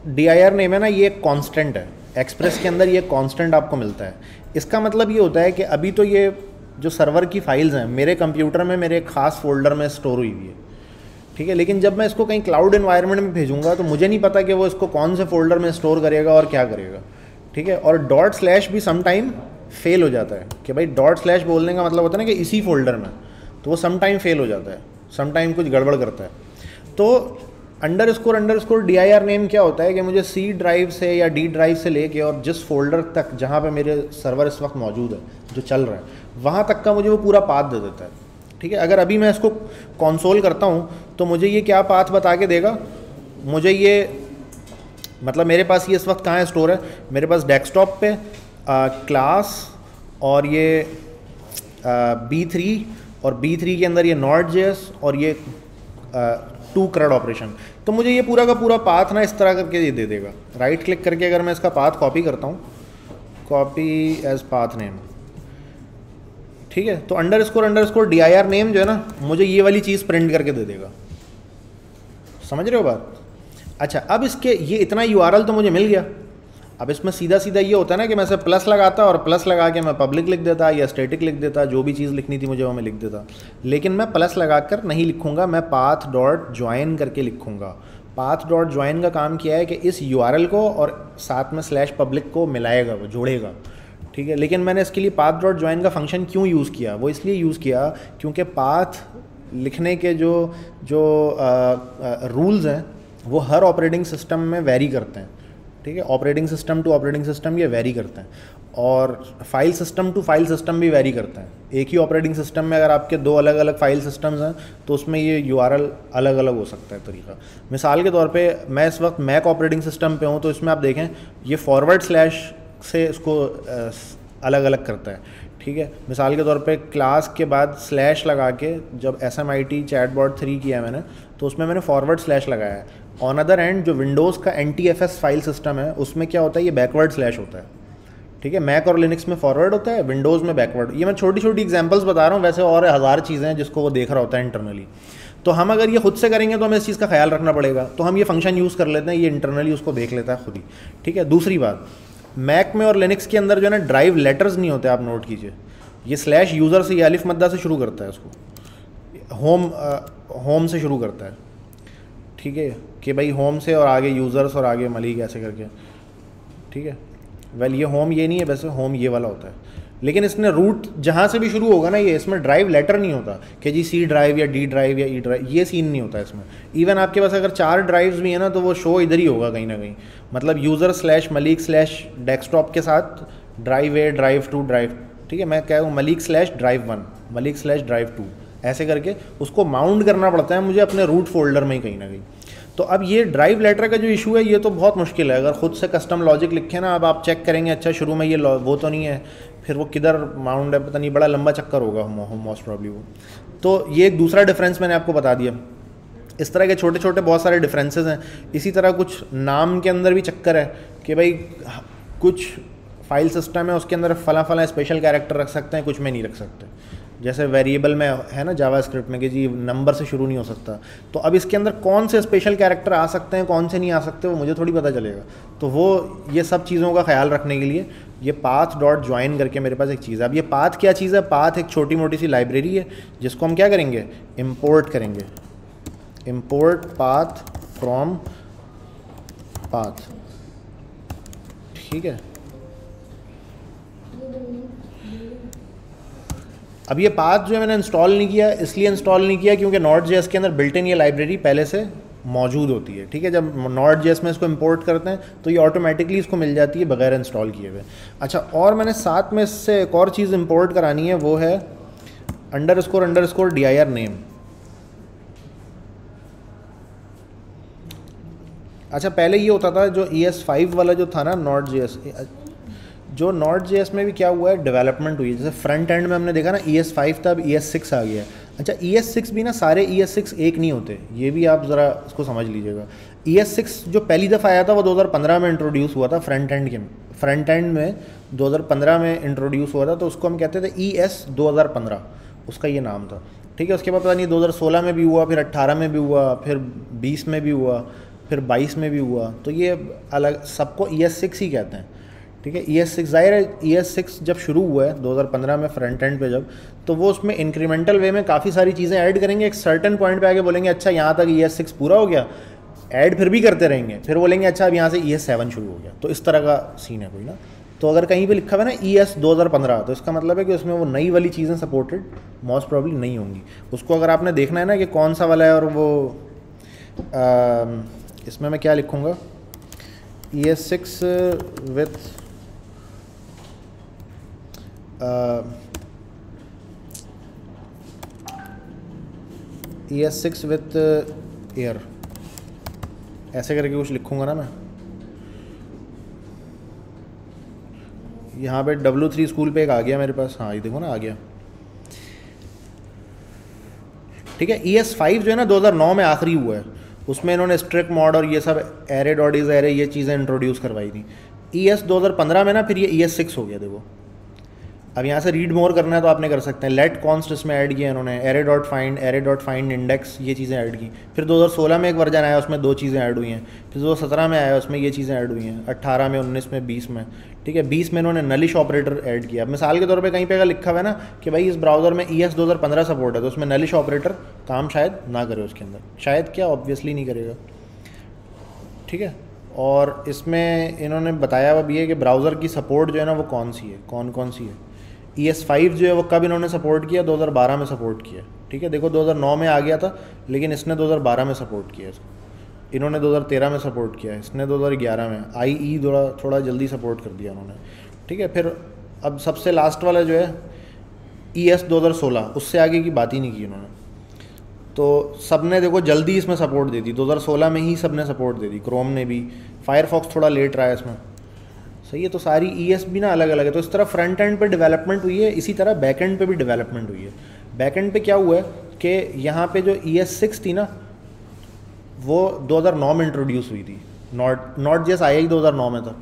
डी आई आर नेम है ना, ये कॉन्स्टेंट है। एक्सप्रेस के अंदर ये कॉन्स्टेंट आपको मिलता है। इसका मतलब ये होता है कि अभी तो ये जो सर्वर की फाइल्स हैं, मेरे कंप्यूटर में, मेरे खास फोल्डर में स्टोर हुई हुई है। ठीक है, लेकिन जब मैं इसको कहीं क्लाउड एनवायरनमेंट में भेजूँगा तो मुझे नहीं पता कि वो इसको कौन से फोल्डर में स्टोर करेगा और क्या करेगा। ठीक है, और डॉट स्लैश भी सम टाइम फेल हो जाता है। कि भाई डॉट स्लैश बोलने का मतलब होता है ना कि इसी फोल्डर में तो वो सम टाइम फेल हो जाता है। समटाइम कुछ गड़बड़ करता है। तो underscore underscore D I R name क्या होता है कि मुझे सी ड्राइव से या डी ड्राइव से लेके और जिस फोल्डर तक जहाँ पे मेरे सर्वर इस वक्त मौजूद है, जो चल रहा है, वहाँ तक का मुझे वो पूरा पाथ दे देता है। ठीक है? अगर अभी मैं इसको कंसोल करता हूँ तो मुझे ये क्या पाथ बता के देगा? मुझे ये मतलब मेरे पास ये इस वक्त कहाँ स्टोर है? मेरे पास डेस्कटॉप पे क्लास और ये बी थ्री और बी थ्री के अंदर ये नॉट जेस और ये टू करड ऑपरेशन तो मुझे ये पूरा का पूरा पाथ ना इस तरह करके ये दे देगा। राइट क्लिक करके अगर मैं इसका पाथ कॉपी करता हूँ कॉपी एज पाथ नेम ठीक है? तो underscore underscore D I R name जो है ना, मुझे ये वाली चीज़ प्रिंट करके दे देगा। समझ रहे हो बात? अच्छा अब इसके ये इतना यू आर एल तो मुझे मिल गया। अब इसमें सीधा सीधा ये होता है ना कि मैं से प्लस लगाता और प्लस लगा के मैं पब्लिक लिख देता या स्टेटिक लिख देता, जो भी चीज़ लिखनी थी मुझे वो मैं लिख देता। लेकिन मैं प्लस लगा कर नहीं लिखूँगा, मैं पाथ डॉट ज्वाइन करके लिखूँगा। पाथ डॉट ज्वाइन का काम किया है कि इस यूआरएल को और साथ में स्लैश पब्लिक को मिलाएगा वो जोड़ेगा। ठीक है, लेकिन मैंने इसके लिए पाथ डॉट ज्वाइन का फ़ंक्शन क्यों यूज़ किया? वो इसलिए यूज़ किया क्योंकि पाथ लिखने के जो जो रूल्स हैं, वो हर ऑपरेटिंग सिस्टम में वेरी करते हैं। ठीक है? Operating system to operating system ये वेरी करते हैं। और file system to file system भी वेरी करते हैं। एक ही ऑपरेटिंग सिस्टम में अगर आपके दो अलग अलग फ़ाइल सिस्टम्स हैं तो उसमें ये यू अलग अलग हो सकता है तरीका। मिसाल के तौर पे मैं इस वक्त मैक ऑपरेटिंग सिस्टम पे हूँ तो इसमें आप देखें, ये फॉरवर्ड स्लैश से इसको अलग अलग करता है। ठीक है? मिसाल के तौर पे क्लास के बाद स्लैश लगा के जब S M I T chat three किया मैंने तो उसमें मैंने फॉरवर्ड स्लैश लगाया है। ऑन अदर एंड जो विंडोज़ का N T F S file system है, उसमें क्या होता है? ये बैकवर्ड स्लैश होता है। ठीक है? मैक और लिनक्स में फॉरवर्ड होता है विंडोज़ में बैकवर्ड ये मैं छोटी छोटी एग्जाम्पल्स बता रहा हूँ, वैसे और हज़ार चीज़ें हैं जिसको वो देख रहा होता है इंटरनली तो हम अगर ये खुद से करेंगे तो हमें इस चीज़ का ख्याल रखना पड़ेगा। तो हम ये फ़ंक्शन यूज़ कर लेते हैं, ये इंटरनली उसको देख लेता है खुद ही। ठीक है? दूसरी बात मैक में और लिनक्स के अंदर जो है ना ड्राइव लेटर्स नहीं होते, आप नोट कीजिए। ये स्लैश यूज़र से ये अलिफ मद्दा से शुरू करता है उसको होम होम से शुरू करता है। ठीक है? कि भाई होम से और आगे यूज़र्स और आगे मलिक ऐसे करके। ठीक है? वेल ये होम ये नहीं है, वैसे होम ये वाला होता है। लेकिन इसने रूट जहाँ से भी शुरू होगा ना ये, इसमें ड्राइव लेटर नहीं होता कि जी सी ड्राइव या डी ड्राइव या ई ड्राइव ये सीन नहीं होता इसमें। इवन आपके पास अगर चार ड्राइव्स भी है ना तो वो शो इधर ही होगा कहीं ना कहीं। मतलब user slash Malik slash desktop के साथ drive A drive to drive ठीक है? मैं क्या हूँ Malik slash drive one Malik slash drive two ऐसे करके उसको माउंट करना पड़ता है मुझे अपने रूट फोल्डर में ही कहीं ना कहीं। तो अब ये ड्राइव लेटर का जो इशू है, ये तो बहुत मुश्किल है। अगर खुद से कस्टम लॉजिक लिखे ना, अब आप चेक करेंगे अच्छा शुरू में ये वो तो नहीं है। फिर वो किधर माउंट है, पता नहीं, बड़ा लंबा चक्कर होगा मोस्ट प्रॉब्ली वो। तो ये एक दूसरा डिफरेंस मैंने आपको बता दिया। इस तरह के छोटे छोटे बहुत सारे डिफरेंसेस हैं। इसी तरह कुछ नाम के अंदर भी चक्कर है कि भाई, कुछ फ़ाइल सिस्टम है, उसके अंदर फला फला स्पेशल कैरेक्टर रख सकते हैं, कुछ में नहीं रख सकते। जैसे वेरिएबल में है ना जावा स्क्रिप्ट में कि जी नंबर से शुरू नहीं हो सकता। तो अब इसके अंदर कौन से स्पेशल कैरेक्टर आ सकते हैं, कौन से नहीं आ सकते, वो मुझे थोड़ी पता चलेगा। तो वो, ये सब चीज़ों का ख्याल रखने के लिए ये पाथ डॉट ज्वाइन करके मेरे पास एक चीज़ है। अब ये पाथ क्या चीज़ है? पाथ एक छोटी मोटी सी लाइब्रेरी है, जिसको हम क्या करेंगे? इम्पोर्ट करेंगे। इम्पोर्ट पाथ फ्रॉम पाथ ठीक है? अब ये पाथ जो है मैंने इंस्टॉल नहीं किया, इसलिए इंस्टॉल नहीं किया क्योंकि नॉट जेस के अंदर बिल्ट इन ये लाइब्रेरी पहले से मौजूद होती है, ठीक है? जब नॉट जेस में इसको इंपोर्ट करते हैं तो ये ऑटोमेटिकली इसको मिल जाती है बगैर इंस्टॉल किए हुए। अच्छा और मैंने साथ में इससे एक और चीज़ इंपोर्ट करानी है, वो है underscore underscore D I R name अच्छा पहले ये होता था जो ई एस फाइव वाला जो था ना नॉट जी एस जो नॉट जे में भी क्या हुआ है? डेवलपमेंट हुई है। जैसे फ्रंट एंड में हमने देखा ना ई एस फाइव था, अब ई एस सिक्स आ गया अच्छा ई एस सिक्स भी ना सारे ई एस सिक्स एक नहीं होते। ये भी आप ज़रा इसको समझ लीजिएगा। ई एस सिक्स जो पहली दफ़ा आया था, वो 2015 में इंट्रोड्यूस हुआ था फ्रंट एंड के। फ्रंट एंड में 2015 में इंट्रोड्यूस हुआ था तो उसको हम कहते थे ई एस दो हज़ार पंद्रह। उसका ये नाम था। ठीक है, उसके बाद पता नहीं 2016 में भी हुआ, फिर 18 में भी हुआ, फिर 20 में भी हुआ, फिर 22 में भी हुआ। तो ये अलग, सबको ई एस सिक्स ही कहते हैं। ठीक है ई एस सिक्स ज़ाहिर है ई एस सिक्स जब शुरू हुआ है 2015 में फ्रंट एंड पे जब तो वो उसमें इंक्रीमेंटल वे में काफ़ी सारी चीज़ें ऐड करेंगे। एक सर्टन पॉइंट पे आके बोलेंगे अच्छा यहाँ तक ई एस सिक्स पूरा हो गया ऐड फिर भी करते रहेंगे। फिर बोलेंगे अच्छा अब यहाँ से ई एस सेवन शुरू हो गया। तो इस तरह का सीन है कोई ना। तो अगर कहीं पे लिखा हुआ है ना ई एस दो हज़ार पंद्रह तो इसका मतलब है कि उसमें वो नई वाली चीज़ें सपोर्टेड मोस्ट प्रॉब्ली नहीं होंगी। उसको अगर आपने देखना है ना कि कौन सा वाला है और वो इसमें मैं क्या लिखूँगा? E S six with E S six with air ऐसे करके कुछ लिखूँगा ना मैं। यहाँ पे डब्लू थ्री स्कूल पे एक आ गया मेरे पास। हाँ ये देखो ना, आ गया। ठीक है ई एस फाइव जो है ना 2009 में आखिरी हुआ है। उसमें इन्होंने स्ट्रिक मॉड और ये सब एरे डॉडीज एरे ये चीज़ें इंट्रोड्यूस करवाई थी। ई एस दो हज़ार पंद्रह में ना, फिर ये ई एस सिक्स हो गया, देखो। अब यहाँ से रीड मोर करना है तो आपने कर सकते हैं। लेट कॉन्स्ट इसमें ऐड किया इन्होंने। Array dot find array dot find index ये चीज़ें ऐड की। फिर 2016 में एक वर्जन आया, उसमें दो चीज़ें ऐड हुई हैं। फिर 2017 में आया, उसमें ये चीज़ें ऐड हुई हैं। 18 में 19 में 20 में। ठीक है? 20 में इन्होंने नलिश ऑपरेटर ऐड किया। मिसाल के तौर पर कहीं पर अगर लिखा हुआ है ना कि भाई इस ब्राउज़र में ई एस सपोर्ट है तो उसमें नलिश ऑपरेटर काम शायद ना करे उसके अंदर। शायद क्या? ऑब्वियसली नहीं करेगा। ठीक है? और इसमें इन्होंने बताया भी है कि ब्राउज़र की सपोर्ट जो है ना वो कौन सी है? कौन कौन सी है? ई एस फाइव जो है वो कब इन्होंने सपोर्ट किया? 2012 में सपोर्ट किया। ठीक है? देखो 2009 में आ गया था, लेकिन इसने 2012 में सपोर्ट किया इसको। इन्होंने 2013 में सपोर्ट किया इसने 2011 में। आई ई e थोड़ा थोड़ा जल्दी सपोर्ट कर दिया उन्होंने ठीक है? फिर अब सबसे लास्ट वाला जो है ई एस दो हज़ार सोलह, उससे आगे की बात ही नहीं की उन्होंने तो सबने देखो, जल्दी इसमें सपोर्ट दे दी। 2016 में ही सबने सपोर्ट दे दी क्रोम ने भी। फायरफॉक्स थोड़ा लेट रहा है इसमें। सही है तो सारी ई एस भी ना अलग अलग है। तो इस तरह फ्रंट एंड पे डेवलपमेंट हुई है, इसी तरह बैक एंड पे भी डेवलपमेंट हुई है। बैक एंड पे क्या हुआ है कि यहाँ पे जो ई एस सिक्स थी ना, वो 2009 में इंट्रोड्यूस हुई थी। नॉट नॉट जेस आया ही 2009 में था।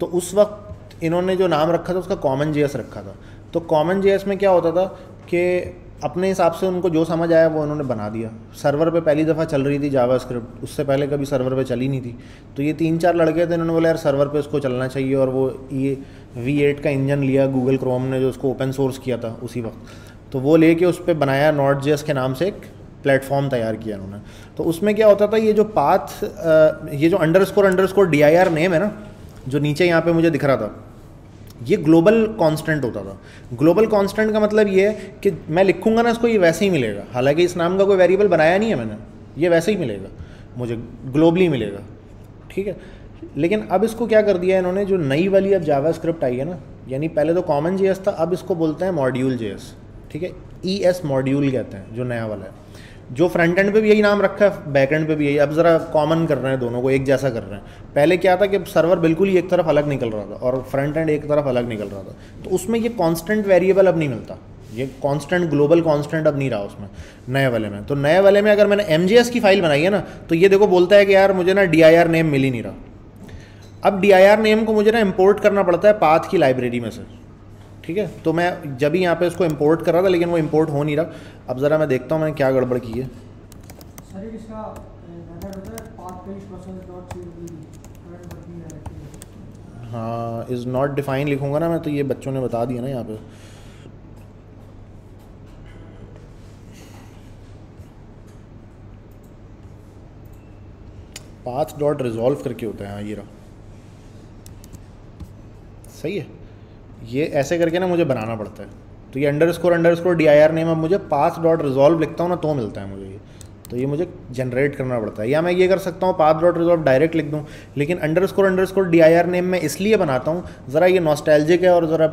तो उस वक्त इन्होंने जो नाम रखा था, उसका कॉमन जे रखा था। तो कॉमन जे में क्या होता था कि अपने हिसाब से उनको जो समझ आया वो उन्होंने बना दिया। सर्वर पे पहली दफ़ा चल रही थी जावा स्क्रिप्ट उससे पहले कभी सर्वर पे चली नहीं थी। तो ये तीन चार लड़के थे, इन्होंने बोला, यार, सर्वर पे उसको चलना चाहिए। और वो ये वी एट का इंजन लिया गूगल क्रोम ने जो उसको ओपन सोर्स किया था उसी वक्त। तो वो लेके उस पर बनाया नॉट जेस के नाम से एक प्लेटफॉर्म तैयार किया उन्होंने तो उसमें क्या होता था, ये जो पाथ ये जो underscore underscore D I R name है ना, जो नीचे यहाँ पे मुझे दिख रहा था ये ग्लोबल कांस्टेंट होता था। ग्लोबल कांस्टेंट का मतलब ये है कि मैं लिखूँगा ना इसको, ये वैसे ही मिलेगा। हालाँकि इस नाम का कोई वेरिएबल बनाया नहीं है मैंने। ये वैसे ही मिलेगा। मुझे ग्लोबली मिलेगा। ठीक है? लेकिन अब इसको क्या कर दिया इन्होंने? जो नई वाली अब जावा स्क्रिप्ट आई है ना, यानी पहले तो कॉमन जे था, अब इसको बोलते हैं मॉड्यूल जे ठीक है? ई एस मॉड्यूल कहते हैं, जो नया वाला है। जो फ्रंट एंड पे भी यही नाम रखा है बैक एंड पे भी यही। अब ज़रा कॉमन कर रहे हैं दोनों को, एक जैसा कर रहे हैं। पहले क्या था कि सर्वर बिल्कुल ही एक तरफ़ अलग निकल रहा था और फ्रंट एंड एक तरफ़ अलग निकल रहा था। तो उसमें ये कांस्टेंट वेरिएबल अब नहीं मिलता। ये कांस्टेंट ग्लोबल कांस्टेंट अब नहीं रहा उसमें, नए वाले में। तो नए वाले में अगर मैंने एम की फ़ाइल बनाई है ना तो ये देखो बोलता है कि यार मुझे ना डीआईआर नेम मिल ही नहीं रहा। अब डीआईआर नेम को मुझे ना इम्पोर्ट करना पड़ता है पाथ की लाइब्रेरी में से। ठीक है? तो मैं जब भी यहाँ पे इसको इंपोर्ट कर रहा था लेकिन वो इंपोर्ट हो नहीं रहा। अब ज़रा मैं देखता हूँ मैंने क्या गड़बड़ की है। हाँ इज़ नॉट डिफाइन लिखूँगा ना मैं तो ये बच्चों ने बता दिया ना यहाँ पे। पाथ डॉट रिजॉल्व करके होता है हाँ ये रहा। सही है? ये ऐसे करके ना मुझे बनाना पड़ता है। तो ये underscore underscore D I R name अब मुझे पाथ डॉट रिजॉल्व लिखता हूँ ना तो मिलता है मुझे ये। तो ये मुझे जनरेट करना पड़ता है। या मैं ये कर सकता हूँ पाथ डॉट रिजॉल्व डायरेक्ट लिख दूँ, लेकिन underscore underscore D I R name मैं इसलिए बनाता हूँ, ज़रा ये नॉस्टैल्जिक है और ज़रा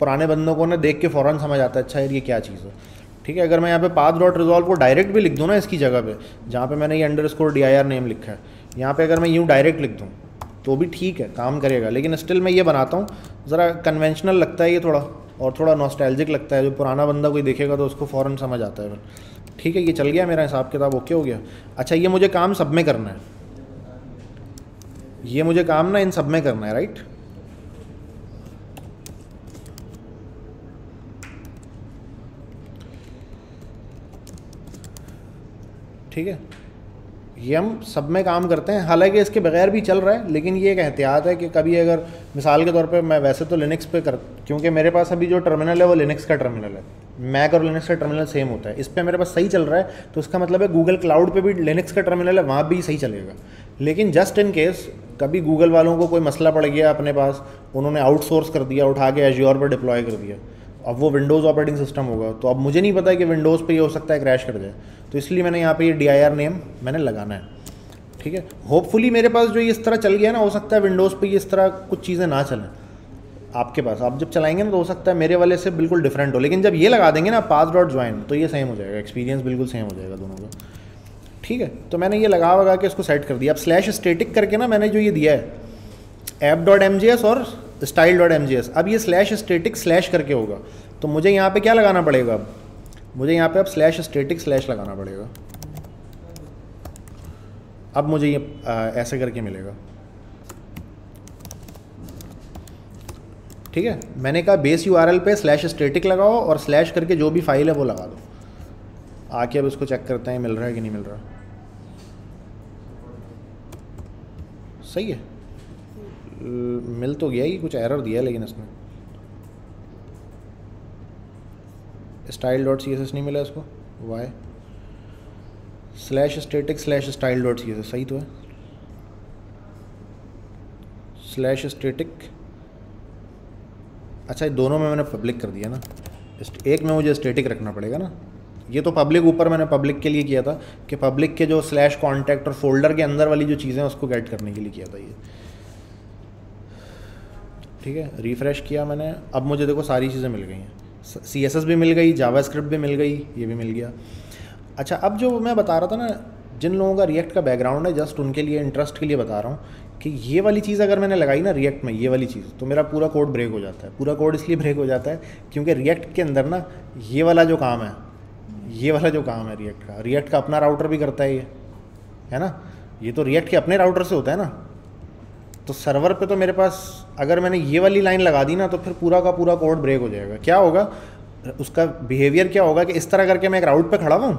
पुराने बंदों को ना देख के फ़ौरन समझ आता है अच्छा ये क्या चीज़ है। ठीक है, अगर मैं यहाँ पे पाथ डॉट रिजॉल्व को डायरेक्ट भी लिख दूँ ना इसकी जगह पे, जहाँ पे मैंने ये underscore D I R name लिखा है, यहाँ पे अगर मैं यूँ डायरेक्ट लिख दूँ तो भी ठीक है, काम करेगा। लेकिन स्टिल मैं ये बनाता हूँ, ज़रा कन्वेंशनल लगता है ये थोड़ा, और थोड़ा नॉस्टैल्जिक लगता है। जो पुराना बंदा कोई देखेगा तो उसको फ़ौरन समझ आता है ठीक है, ये चल गया मेरा हिसाब किताब ओके हो गया। अच्छा ये मुझे काम सब में करना है। ये मुझे काम ना इन सब में करना है राइट ठीक है? ये हम सब में काम करते हैं। हालाँकि इसके बगैर भी चल रहा है, लेकिन ये एक एहतियात है कि कभी अगर मिसाल के तौर पे मैं वैसे तो लिनक्स पे कर, क्योंकि मेरे पास अभी जो टर्मिनल है वो लिनक्स का टर्मिनल है। मैक और लिनक्स का टर्मिनल सेम होता है। इस पर मेरे पास सही चल रहा है तो उसका मतलब है गूगल क्लाउड पर भी लिनक्स का टर्मिनल है, वहाँ भी सही चलेगा। लेकिन जस्ट इन केस कभी गूगल वालों को कोई मसला पड़ गया अपने पास, उन्होंने आउटसोर्स कर दिया, उठा के एज्योर पर डिप्लॉय कर दिया अब वो विंडोज़ ऑपरेटिंग सिस्टम होगा। तो अब मुझे नहीं पता है कि विंडोज़ पे ये हो सकता है क्रैश कर जाए। तो इसलिए मैंने यहाँ पे ये डी आई आर नेम मैंने लगाना है। ठीक है? होपफुली मेरे पास जो ये इस तरह चल गया ना, हो सकता है विंडोज़ पे ये इस तरह कुछ चीज़ें ना चलें। आपके पास। आप जब चलाएँगे ना तो हो सकता है मेरे वाले से बिल्कुल डिफरेंट हो। लेकिन जब ये लगा देंगे ना पास डॉट ज्वाइन तो ये सेम हो जाएगा। एक्सपीरियंस बिल्कुल सेम हो जाएगा दोनों का। ठीक है? तो मैंने ये लगा वगा के इसको सेट कर दिया। अब स्लैश स्टेटिक करके ना मैंने जो ये दिया है app dot M J S और स्टाइल डॉट एम अब ये स्लैश स्टेटिक स्लैश करके होगा। तो मुझे यहाँ पे क्या लगाना पड़ेगा अब? मुझे यहाँ पे अब स्लैश स्टेटिक स्लैश लगाना पड़ेगा। अब मुझे ये ऐसे करके मिलेगा। ठीक है? मैंने कहा बेस यूआरएल पे स्लैश स्टेटिक लगाओ और स्लैश करके जो भी फ़ाइल है वो लगा दो। आके अब इसको चेक करते हैं, मिल रहा है कि नहीं मिल रहा। सही है? मिल तो गया ही, कुछ एरर दिया लेकिन इसने style dot C S S नहीं मिला इसको। Why slash static slash style dot C S S सही तो है। स्लैश स्टेटिक अच्छा ये दोनों में मैंने पब्लिक कर दिया ना। एक में मुझे स्टेटिक रखना पड़ेगा ना। ये तो पब्लिक ऊपर मैंने पब्लिक के लिए किया था कि पब्लिक के जो स्लैश कॉन्टैक्ट और फोल्डर के अंदर वाली जो चीज़ें उसको गेट करने के लिए किया था ये। ठीक है? रिफ़्रेश किया मैंने। अब मुझे देखो सारी चीज़ें मिल गई हैं। सी एस एस भी मिल गई जावा स्क्रिप्ट भी मिल गई, ये भी मिल गया। अच्छा अब जो मैं बता रहा था ना, जिन लोगों का रिएक्ट का बैकग्राउंड है जस्ट उनके लिए इंटरेस्ट के लिए बता रहा हूँ कि ये वाली चीज़ अगर मैंने लगाई ना रिएक्ट में, ये वाली चीज़ तो मेरा पूरा कोड ब्रेक हो जाता है। पूरा कोड इसलिए ब्रेक हो जाता है क्योंकि रिएक्ट के अंदर ना, ये वाला जो काम है, ये वाला जो काम है रिएक्ट का रिएक्ट का अपना राउटर भी करता है ये, है ना? ये तो रिएक्ट के अपने राउटर से होता है ना। तो सर्वर पे तो मेरे पास अगर मैंने ये वाली लाइन लगा दी ना तो फिर पूरा का पूरा कोड ब्रेक हो जाएगा। क्या होगा? उसका बिहेवियर क्या होगा कि इस तरह करके मैं एक राउट पे खड़ा हूँ?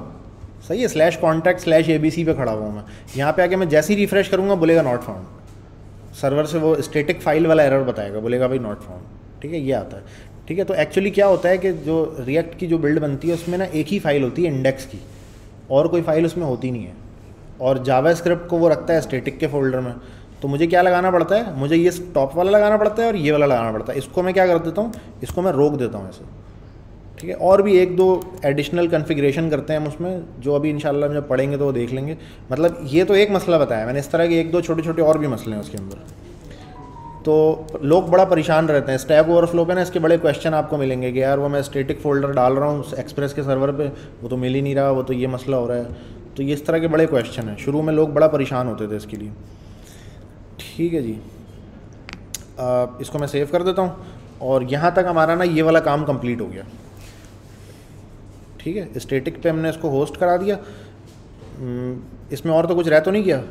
सही है slash contact slash A B C पे खड़ा हुआ मैं। यहाँ पे आके मैं जैसे ही रिफ्रेश करूँगा, बोलेगा नॉट फाउंड सर्वर से वो स्टेटिक फ़ाइल वाला एरर बताएगा, बोलेगा भाई नॉट फाउंड ठीक है, ये आता है। ठीक है तो एक्चुअली क्या होता है कि जो रिएक्ट की जो बिल्ड बनती है, उसमें ना एक ही फ़ाइल होती है इंडेक्स की। और कोई फ़ाइल उसमें होती नहीं है। और जावा स्क्रिप्ट को वो रखता है स्टेटिक के फोल्डर में। तो मुझे क्या लगाना पड़ता है? मुझे ये टॉप वाला लगाना पड़ता है और ये वाला लगाना पड़ता है। इसको मैं क्या कर देता हूँ? इसको मैं रोक देता हूँ ऐसे। ठीक है? और भी एक दो एडिशनल कन्फिग्रेशन करते हैं हम उसमें, जो अभी इंशाल्लाह जब पढ़ेंगे तो वो देख लेंगे। मतलब ये तो एक मसला बताया मैंने, इस तरह के एक दो छोटे छोटे और भी मसले हैं उसके अंदर। तो लोग बड़ा परेशान रहते हैं। स्टैक ओवरफ्लो पे ना इसके बड़े क्वेश्चन आपको मिलेंगे कि यार वो मैं स्टेटिक फोल्डर डाल रहा हूँ एक्सप्रेस के सर्वर पे, वो तो मिल ही नहीं रहा, वो तो ये मसला हो रहा है। तो ये इस तरह के बड़े क्वेश्चन हैं। शुरू में लोग बड़ा परेशान होते थे इसके लिए। ठीक है जी। आ, इसको मैं सेव कर देता हूँ और यहाँ तक हमारा ना ये वाला काम कंप्लीट हो गया। ठीक है स्टेटिक पे हमने इसको होस्ट करा दिया। हम्म, इसमें और तो कुछ रह तो नहीं गया?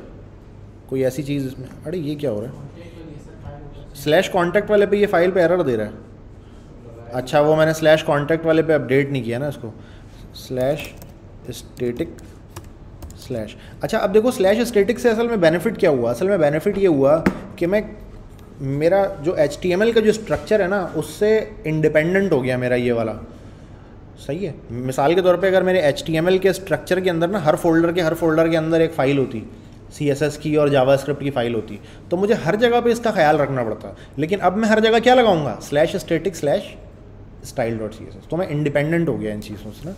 कोई ऐसी चीज़ इसमें? अरे ये क्या हो रहा है? स्लैश कॉन्टैक्ट वाले पे ये फ़ाइल पे एरर दे रहा है। अच्छा वो मैंने स्लैश कॉन्टैक्ट वाले पे अपडेट नहीं किया ना इसको। स्लैश स्टेटिक स्लैश अच्छा अब देखो स्लैश स्टेटिक से असल में बेनिफिट क्या हुआ? असल में बेनिफिट ये हुआ कि मैं, मेरा जो एचटीएमएल का जो स्ट्रक्चर है ना, उससे इंडिपेंडेंट हो गया मेरा ये वाला। सही है? मिसाल के तौर पे अगर मेरे एचटीएमएल के स्ट्रक्चर के अंदर ना, हर फोल्डर के, हर फोल्डर के अंदर एक फ़ाइल होती। सी एस एस की और जावा स्क्रिप्ट की फ़ाइल होती। तो मुझे हर जगह पे इसका ख्याल रखना पड़ता। लेकिन अब मैं हर जगह क्या लगाऊँगा? Slash static slash style dot C S S तो मैं इंडिपेंडेंट हो गया इन चीज़ों से ना।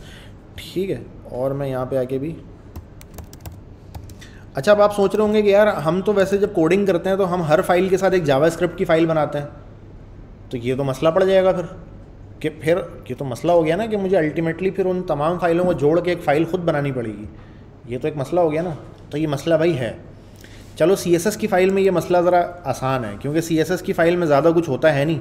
ठीक है? और मैं यहाँ पे आके भी अच्छा अब आप सोच रहे होंगे कि यार हम तो वैसे जब कोडिंग करते हैं तो हम हर फ़ाइल के साथ एक जावा स्क्रिप्ट की फ़ाइल बनाते हैं। तो ये तो मसला पड़ जाएगा फिर। कि फिर ये तो मसला हो गया ना कि मुझे अल्टीमेटली फिर उन तमाम फाइलों को जोड़ के एक फ़ाइल ख़ुद बनानी पड़ेगी। ये तो एक मसला हो गया ना। तो ये मसला भाई है। चलो सीएसएस की फ़ाइल में ये मसला ज़रा आसान है क्योंकि सीएसएस की फ़ाइल में ज़्यादा कुछ होता है नहीं।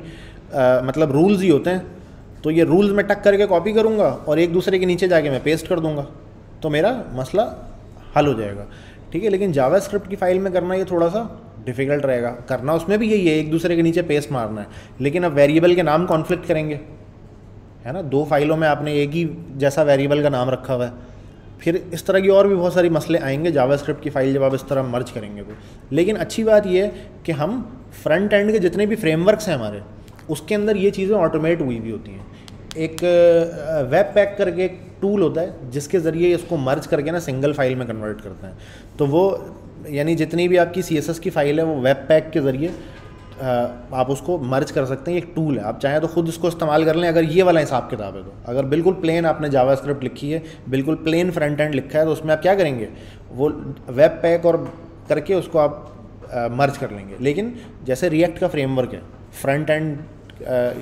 आ, मतलब रूल्स ही होते हैं। तो ये रूल्स में टक करके कॉपी करूँगा और एक दूसरे के नीचे जाके मैं पेस्ट कर दूँगा। तो मेरा मसला हल हो जाएगा। ठीक है, लेकिन जावा स्क्रिप्ट की फ़ाइल में करना ये थोड़ा सा डिफ़िकल्ट रहेगा। करना उसमें भी यही है, एक दूसरे के नीचे पेस्ट मारना है। लेकिन अब वेरिएबल के नाम कॉन्फ्लिक्ट करेंगे। है ना? दो फाइलों में आपने एक ही जैसा वेरिएबल का नाम रखा हुआ है। फिर इस तरह की और भी बहुत सारी मसले आएँगे जावा स्क्रिप्ट की फ़ाइल जब आप इस तरह मर्ज करेंगे तो। लेकिन अच्छी बात यह है कि हम फ्रंट एंड के जितने भी फ्रेमवर्क्स हैं हमारे, उसके अंदर ये चीज़ें ऑटोमेट हुई भी होती हैं। एक वेब पैक करके टूल होता है, जिसके ज़रिए इसको मर्ज करके ना सिंगल फ़ाइल में कन्वर्ट करते हैं। तो वो, यानी जितनी भी आपकी सीएसएस की फ़ाइल है, वो वेब पैक के ज़रिए आप उसको मर्ज कर सकते हैं एक टूल है। आप चाहें तो खुद इसको इस्तेमाल कर लें, अगर ये वाला हिसाब किताब है तो। अगर बिल्कुल प्लेन आपने जावा स्क्रिप्ट लिखी है, बिल्कुल प्लेन फ्रंट एंड लिखा है तो उसमें आप क्या करेंगे? वो वेब पैक और करके उसको आप मर्ज कर लेंगे। लेकिन जैसे रिएक्ट का फ्रेमवर्क है फ्रंट एंड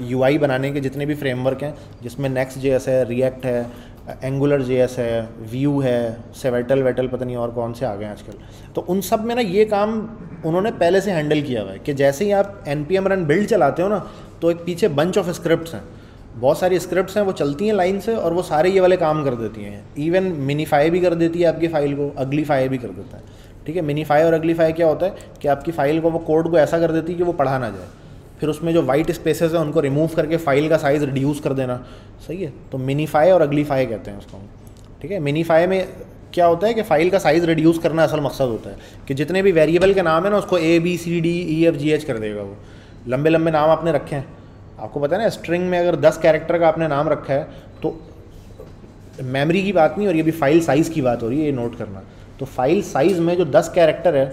यूआई बनाने के जितने भी फ्रेमवर्क हैं, जिसमें नेक्स्ट जे है रिएक्ट है एंगुलर जे है, व्यू है, सेवेटल, वेटल, पता नहीं और कौन से आ गए आजकल। तो उन सब में ना ये काम उन्होंने पहले से हैंडल किया हुआ है कि जैसे ही आप N P M run build चलाते हो ना तो एक पीछे बंच ऑफ़ स्क्रिप्ट हैं। बहुत सारी स्क्रिप्ट्स हैं, वो चलती हैं लाइन से और वो सारे ये वाले काम कर देती हैं। इवन मिनीफाई भी कर देती है आपकी फ़ाइल को अगलीफाई भी कर देता है। ठीक है मिनीफाई और अगलीफाई क्या होता है कि आपकी फ़ाइल को वो कोड को ऐसा कर देती है कि वो पढ़ा ना जाए। फिर उसमें जो वाइट स्पेसेस हैं, उनको रिमूव करके फ़ाइल का साइज़ रिड्यूस कर देना। सही है? तो मिनीफाई और अगलीफाई कहते हैं उसको ठीक है? मिनीफाई में क्या होता है कि फ़ाइल का साइज़ रिड्यूस करना असल मकसद होता है। कि जितने भी वेरिएबल के नाम है ना, उसको A B C D E F G H कर देगा वो। लंबे लंबे नाम आपने रखे हैं। आपको पता है ना स्ट्रिंग में अगर दस कैरेक्टर का आपने नाम रखा है तो मेमोरी की बात नहीं और ये अभी फ़ाइल साइज़ की बात हो रही है, ये नोट करना। तो फ़ाइल साइज़ में जो दस कैरेक्टर है,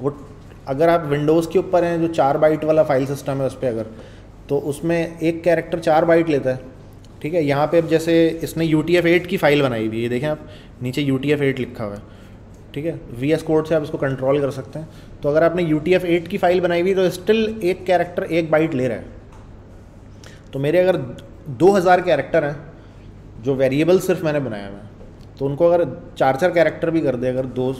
वो अगर आप विंडोज़ के ऊपर हैं, जो चार बाइट वाला फ़ाइल सिस्टम है उस पर अगर तो उसमें एक कैरेक्टर चार बाइट लेता है, ठीक है? यहाँ पे अब जैसे इसने यू टी एफ़ एट की फ़ाइल बनाई हुई है देखें आप, नीचे यू टी एफ़ एट लिखा हुआ है, ठीक है? वी एस कोड से आप इसको कंट्रोल कर सकते हैं। तो अगर आपने यू टी एफ़ एट की फ़ाइल बनाई हुई तो स्टिल एक कैरेक्टर एक बाइट ले रहा है। तो मेरे अगर दो हज़ार कैरेक्टर हैं, जो वेरिएबल सिर्फ़ मैंने बनाया हुआ है तो उनको अगर चार चार कैरेक्टर भी कर दे, अगर दो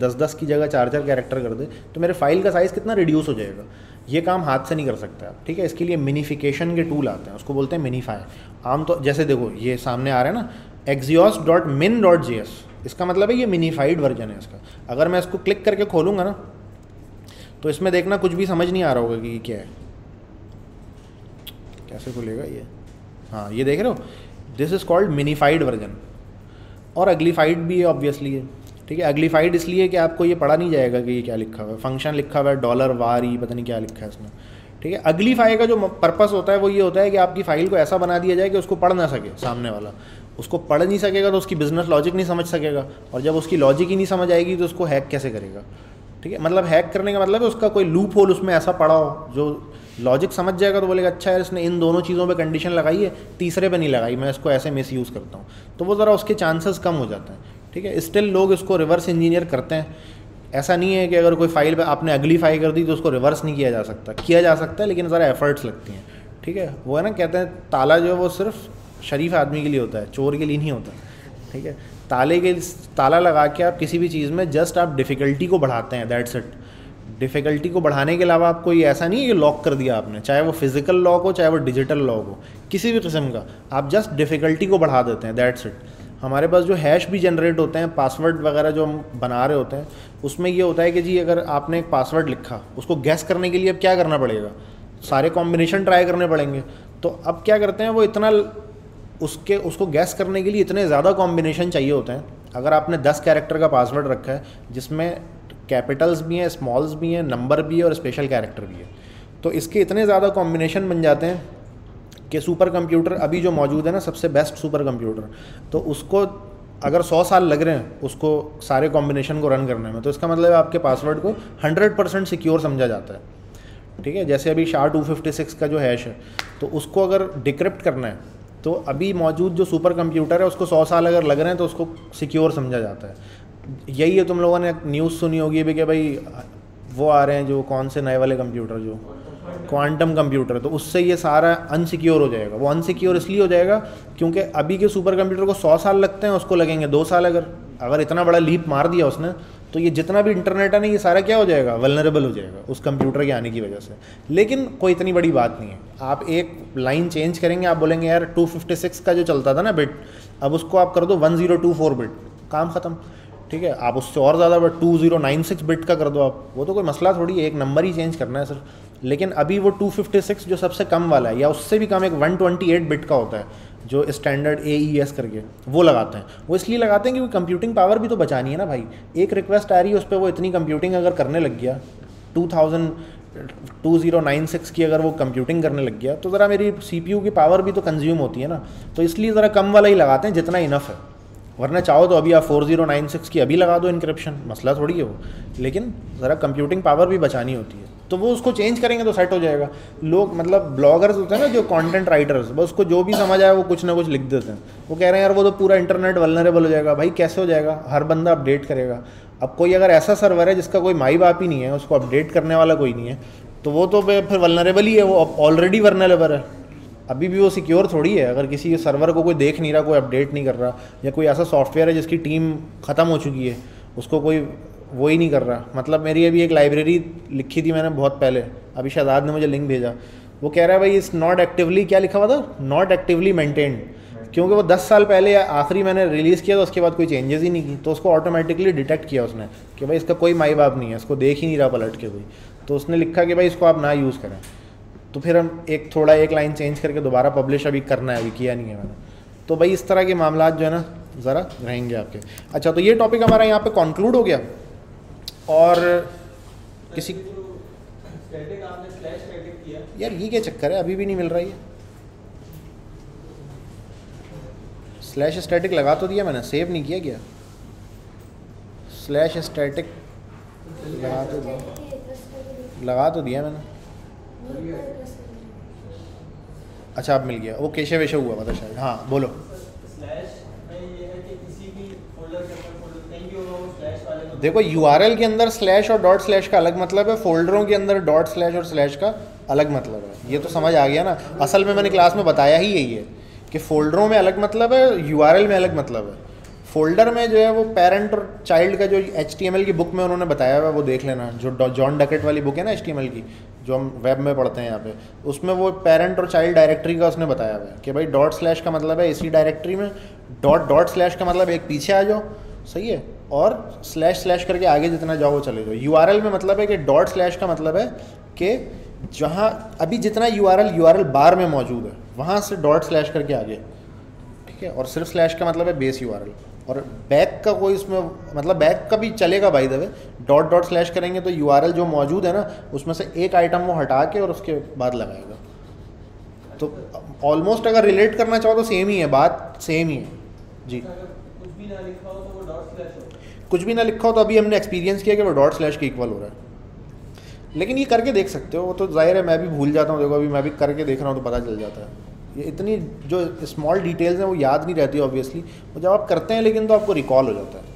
दस दस की जगह चार चार कैरेक्टर कर दे तो मेरे फ़ाइल का साइज़ कितना रिड्यूस हो जाएगा। ये काम हाथ से नहीं कर सकते आप ठीक है? इसके लिए मिनीफिकेशन के टूल आते हैं। उसको बोलते हैं मिनीफाई आम तो जैसे देखो, ये सामने आ रहा है ना axios dot min dot J S इसका मतलब है ये मिनीफाइड वर्जन है इसका। अगर मैं इसको क्लिक करके खोलूँगा ना तो इसमें देखना कुछ भी समझ नहीं आ रहा होगा कि क्या है। कैसे खुलेगा ये? हाँ ये देख रहे हो? This is called minified version और अगलीफाइड भी है ऑब्वियसली है, ठीक है? अगलीफाइड इसलिए कि आपको ये पढ़ा नहीं जाएगा कि ये क्या लिखा हुआ है। फ़ंक्शन लिखा हुआ है डॉलर वार ई पता नहीं क्या लिखा है इसमें, ठीक है? अगली फ़ाइल का जो पर्पस होता है वो ये होता है कि आपकी फ़ाइल को ऐसा बना दिया जाए कि उसको पढ़ ना सके सामने वाला। उसको पढ़ नहीं सकेगा तो उसकी बिज़नेस लॉजिक नहीं समझ सकेगा, और जब उसकी लॉजिक ही नहीं समझ आएगी तो उसको हैक कैसे करेगा, ठीक है? मतलब हैक करने का मतलब है उसका कोई लूप होल उसमें ऐसा पड़ा हो, जो लॉजिक समझ जाएगा तो बोलेगा अच्छा है इसने इन दोनों चीज़ों पे कंडीशन लगाई है, तीसरे पे नहीं लगाई, मैं इसको ऐसे मिस यूज़ करता हूँ। तो वो ज़रा उसके चांसेस कम हो जाते हैं, ठीक है? स्टिल लोग इसको रिवर्स इंजीनियर करते हैं। ऐसा नहीं है कि अगर कोई फ़ाइल पर आपने अगली फ़ाइल कर दी तो उसको रिवर्स नहीं किया जा सकता। किया जा सकता है, लेकिन ज़रा एफर्ट्स लगती हैं, ठीक है? वो है ना, कहते हैं, ताला जो है वो सिर्फ़ शरीफ आदमी के लिए होता है, चोर के लिए नहीं होता, ठीक है? ताले के, ताला लगा के आप किसी भी चीज़ में जस्ट आप डिफ़िकल्टी को बढ़ाते हैं दैट्स इट डिफ़िकल्टी को बढ़ाने के अलावा आपको ये ऐसा नहीं है कि लॉक कर दिया आपने, चाहे वो फ़िज़िकल लॉक हो, चाहे वो डिजिटल लॉक हो, किसी भी किस्म का, आप जस्ट डिफ़िकल्टी को बढ़ा देते हैं दैट्स इट हमारे पास जो हैश भी जनरेट होते हैं पासवर्ड वगैरह जो हम बना रहे होते हैं, उसमें ये होता है कि जी अगर आपने एक पासवर्ड लिखा, उसको गैस करने के लिए अब क्या करना पड़ेगा? सारे कॉम्बिनेशन ट्राई करने पड़ेंगे। तो अब क्या करते हैं, वो इतना उसके, उसको गैस करने के लिए इतने ज़्यादा कॉम्बिनेशन चाहिए होते हैं। अगर आपने दस कैरेक्टर का पासवर्ड रखा है, जिसमें कैपिटल्स भी हैं स्मॉल्स भी हैं नंबर भी है और स्पेशल कैरेक्टर भी है। तो इसके इतने ज़्यादा कॉम्बिनेशन बन जाते हैं कि सुपर कंप्यूटर अभी जो मौजूद है ना, सबसे बेस्ट सुपर कंप्यूटर तो उसको अगर सौ साल लग रहे हैं, उसको सारे कॉम्बिनेशन को रन करने में तो इसका मतलब आपके पासवर्ड को हंड्रेड परसेंट सिक्योर समझा जाता है। ठीक है? जैसे अभी शार टू फिफ्टी सिक्स का जो हैश है तो उसको अगर डिक्रिप्ट करना है तो अभी मौजूद जो सुपर कंप्यूटर है, उसको सौ साल अगर लग रहे हैं तो उसको सिक्योर समझा जाता है। यही है, तुम लोगों ने न्यूज़ सुनी होगी भी कि भाई वो आ रहे हैं जो कौन से नए वाले कंप्यूटर जो क्वांटम कंप्यूटर तो उससे ये सारा अनसिक्योर हो जाएगा। वो अनसिक्योर इसलिए हो जाएगा क्योंकि अभी के सुपर कंप्यूटर को सौ साल लगते हैं, उसको लगेंगे दो साल अगर। अगर इतना बड़ा लीप मार दिया उसने तो ये जितना भी इंटरनेट है ना, ये सारा क्या हो जाएगा? वलनरेबल हो जाएगा उस कंप्यूटर के आने की वजह से। लेकिन कोई इतनी बड़ी बात नहीं है। आप एक लाइन चेंज करेंगे, आप बोलेंगे, यार 256 का जो चलता था ना बिट अब उसको आप कर दो 1024 बिट काम ख़त्म। ठीक है, आप उससे और ज़्यादा but two zero nine six bit का कर दो आप। वो तो कोई मसला थोड़ी है, एक नंबर ही चेंज करना है सर लेकिन अभी वो 256 जो सबसे कम वाला है, या उससे भी कम एक 128 बिट का होता है, जो स्टैंडर्ड ए ई एस करके, वो लगाते हैं। वो इसलिए लगाते हैं क्योंकि कंप्यूटिंग पावर भी तो बचानी है ना भाई। एक रिक्वेस्ट आ रही है, उस पर वो इतनी कंप्यूटिंग अगर करने लग गया two thousand two zero nine six की अगर वो कंप्यूटिंग करने लग गया तो ज़रा मेरी सी पी यू की पावर भी तो कंज्यूम होती है ना। तो इसलिए ज़रा कम वाला ही लगाते हैं, जितना इनफ है। वरना चाहो तो अभी आप फोर ज़ीरो नाइन सिक्स की अभी लगा दो इनक्रिप्शन मसला थोड़ी है वो। लेकिन ज़रा कंप्यूटिंग पावर भी बचानी होती है। तो वो उसको चेंज करेंगे तो सेट हो जाएगा। लोग मतलब ब्लॉगर्स होते हैं ना, जो कंटेंट राइटर्स बस उसको जो भी समझ आए वो कुछ ना कुछ लिख देते हैं। वो कह रहे हैं, यार, वो तो पूरा इंटरनेट वलनरेबल हो जाएगा। भाई, कैसे हो जाएगा? हर बंदा अपडेट करेगा। अब कोई अगर ऐसा सर्वर है जिसका कोई माई बाप ही नहीं है, उसको अपडेट करने वाला कोई नहीं है तो वो तो फिर वलनरेबल ही है, वो ऑलरेडी वर्नरेबल है। अभी भी वो सिक्योर थोड़ी है, अगर किसी सर्वर को कोई देख नहीं रहा, कोई अपडेट नहीं कर रहा, या कोई ऐसा सॉफ्टवेयर है जिसकी टीम ख़त्म हो चुकी है, उसको कोई वो ही नहीं कर रहा। मतलब मेरी अभी एक लाइब्रेरी लिखी थी मैंने बहुत पहले, अभी शहजाद ने मुझे लिंक भेजा। वो कह रहा है, भाई इस नॉट एक्टिवली क्या लिखा हुआ था? नॉट एक्टिवली मेंटेन्ड क्योंकि वो दस साल पहले आखिरी मैंने रिलीज़ किया तो उसके बाद कोई चेंजेस ही नहीं की। तो उसको ऑटोमेटिकली डिटेक्ट किया उसने कि भाई इसका कोई माई बाप नहीं है, इसको देख ही नहीं रहा पलट के कोई। तो उसने लिखा कि भाई इसको आप ना यूज़ करें। तो फिर हम एक थोड़ा एक लाइन चेंज करके दोबारा पब्लिश अभी करना है अभी किया नहीं है मैंने। तो भाई इस तरह के मामला जो है ना ज़रा रहेंगे आपके। अच्छा तो ये टॉपिक हमारा यहाँ पे कंक्लूड हो गया। और किसी यार ये क्या चक्कर है? अभी भी नहीं मिल रहा है स्लैश स्टैटिक लगा तो दिया मैंने सेव नहीं किया गया स्लैश स्टैटिक लगा तो दिया। लगा तो दिया मैंने। अच्छा अब मिल गया। वो केशे वेशे हुआ मतलब शायद। हाँ बोलो। देखो यूआरएल के अंदर स्लैश और डॉट स्लैश का अलग मतलब है फोल्डरों के अंदर डॉट स्लैश और स्लैश का अलग मतलब है। ये तो समझ आ गया ना। असल में मैंने क्लास में बताया ही यही है कि फोल्डरों में अलग मतलब है यूआरएल में अलग मतलब है। फोल्डर में जो है, वो पेरेंट और चाइल्ड का जो एचटीएमएल की बुक में उन्होंने बताया हुआ वो देख लेना। जो जॉन डकेट वाली बुक है ना एचटीएमएल की जो हम वेब में पढ़ते हैं यहाँ पे, उसमें वो पेरेंट और चाइल्ड डायरेक्टरी का उसने बताया हुआ है कि भाई डॉट स्लैश का मतलब है इसी डायरेक्टरी में डॉट डॉट स्लैश का मतलब एक पीछे आ जाओ, सही है? और स्लैश स्लैश करके आगे जितना जाओ वो चले जाओ। यूआरएल में मतलब है कि डॉट स्लैश का मतलब है कि जहाँ, अभी जितना यू आर बार में मौजूद है, वहाँ से डॉट स्लैश करके आगे, ठीक है? और सिर्फ़ स्लैश का मतलब है बेस यूआरएल और बैक का कोई उसमें मतलब बैक का भी चलेगा by the way dot dot slash करेंगे तो यूआरएल जो मौजूद है ना, उसमें से एक आइटम वो हटा के और उसके बाद लगाएगा। तो ऑलमोस्ट अगर रिलेट करना चाहो तो सेम ही है, बात सेम ही है। जी। कुछ भी ना लिखा हो तो कुछ भी ना लिखा हो तो अभी हमने एक्सपीरियंस किया कि वो डॉट स्लैश के इक्वल हो रहा है। लेकिन ये करके देख सकते हो, वो तो ज़ाहिर है मैं भी भूल जाता हूँ, देखो अभी मैं भी करके देख रहा हूँ तो पता चल जाता है। ये इतनी जो स्मॉल डिटेल्स हैं वो याद नहीं रहती ऑब्वियसली वो जब आप करते हैं, लेकिन तो आपको रिकॉल हो जाता है।